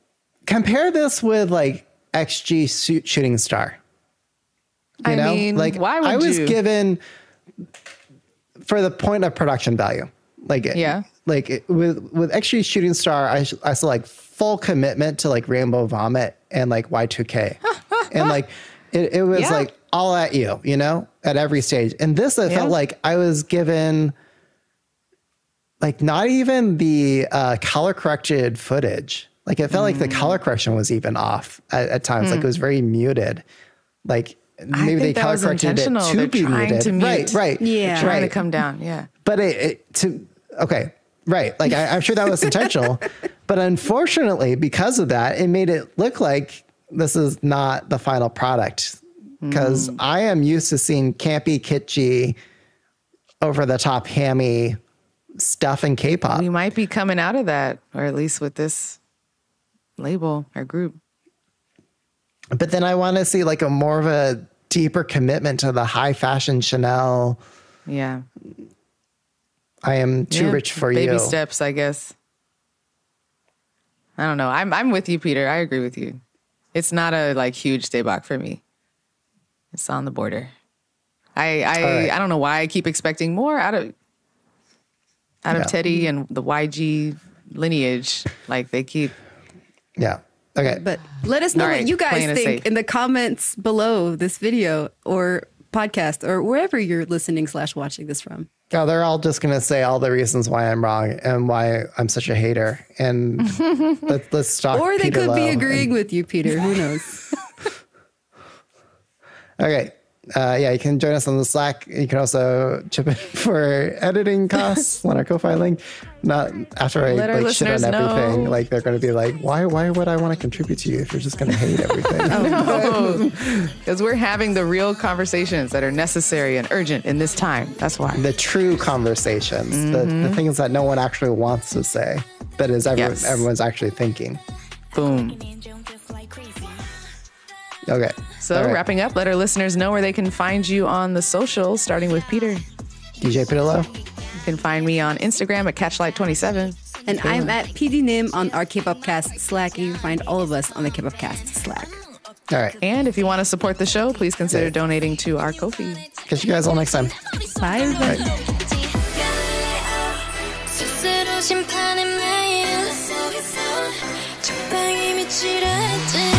compare this with like XG Shooting Star. You I know, mean, like why would I was you? given for the point of production value. Like Yeah. like it- with with XG Shooting Star, I I saw like full commitment to like Rainbow Vomit and like Y2K, <laughs> and like it, it was Yeah. like all at you, you know, at every stage. And this, I Yeah. felt like I was given like not even the uh, color corrected footage. Like it felt like the Mm. color correction was even off at, at times. Like it was very muted. Like maybe think they that color was corrected it intentional. to They're be trying muted. to mute. Right, right. Yeah. Trying right. to come down. Yeah. But it, it to okay, right. Like I, I'm sure that was intentional. <laughs> but unfortunately, because of that, it made it look like this is not the final product. Because Mm. I am used to seeing campy, kitschy, over the top, hammy stuff in K-pop. We might be coming out of that, or at least with this label or group. But then I want to see like a more of a deeper commitment to the high fashion Chanel. Yeah. I am too Yeah, rich for baby you. steps, I guess. I don't know. I'm I'm with you, Peter. I agree with you. It's not a like huge daebak for me. It's on the border. I I right. I don't know why I keep expecting more out of out Yeah. of Teddy and the YG lineage. Like they keep Yeah. Okay. But let us know All what right, you guys think safe. in the comments below this video or podcast or wherever you're listening slash watching this from. Oh, they're all just gonna say all the reasons why I'm wrong and why I'm such a hater. And <laughs> let, let's stop. Or they Peter could be Lowe agreeing with you, Peter. Who knows? <laughs> okay. Uh, yeah, you can join us on the Slack. You can also chip in <laughs> for editing costs on our Ko-fi link. Not after I Let like shit on everything. know. Like they're going to be like, why? Why would I want to contribute to you if you're just going to hate everything? <laughs> because <laughs> we're having the real conversations that are necessary and urgent in this time. That's why. the true conversations, the, the mm-hmm. things that no one actually wants to say, but is everyone, Yes. everyone's actually thinking. Boom. Okay. So All right. wrapping up, let our listeners know where they can find you on the socials, starting with Peter. DJ Pitillo can find me on Instagram at Catchlight27. And I'm at PDNim on our K-Popcast Slack. And you can find all of us on the K-Popcast Slack. All right. And if you want to support the show, please consider yeah. donating to our Ko-fi. Catch you guys all next time. Bye. 했지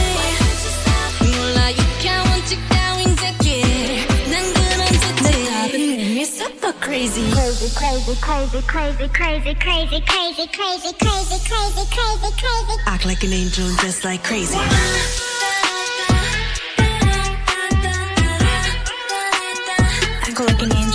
crazy. Crazy, crazy, crazy, crazy, crazy, crazy, crazy, crazy, crazy, crazy, crazy, crazy. Act like an angel and dress like crazy. Act like an angel.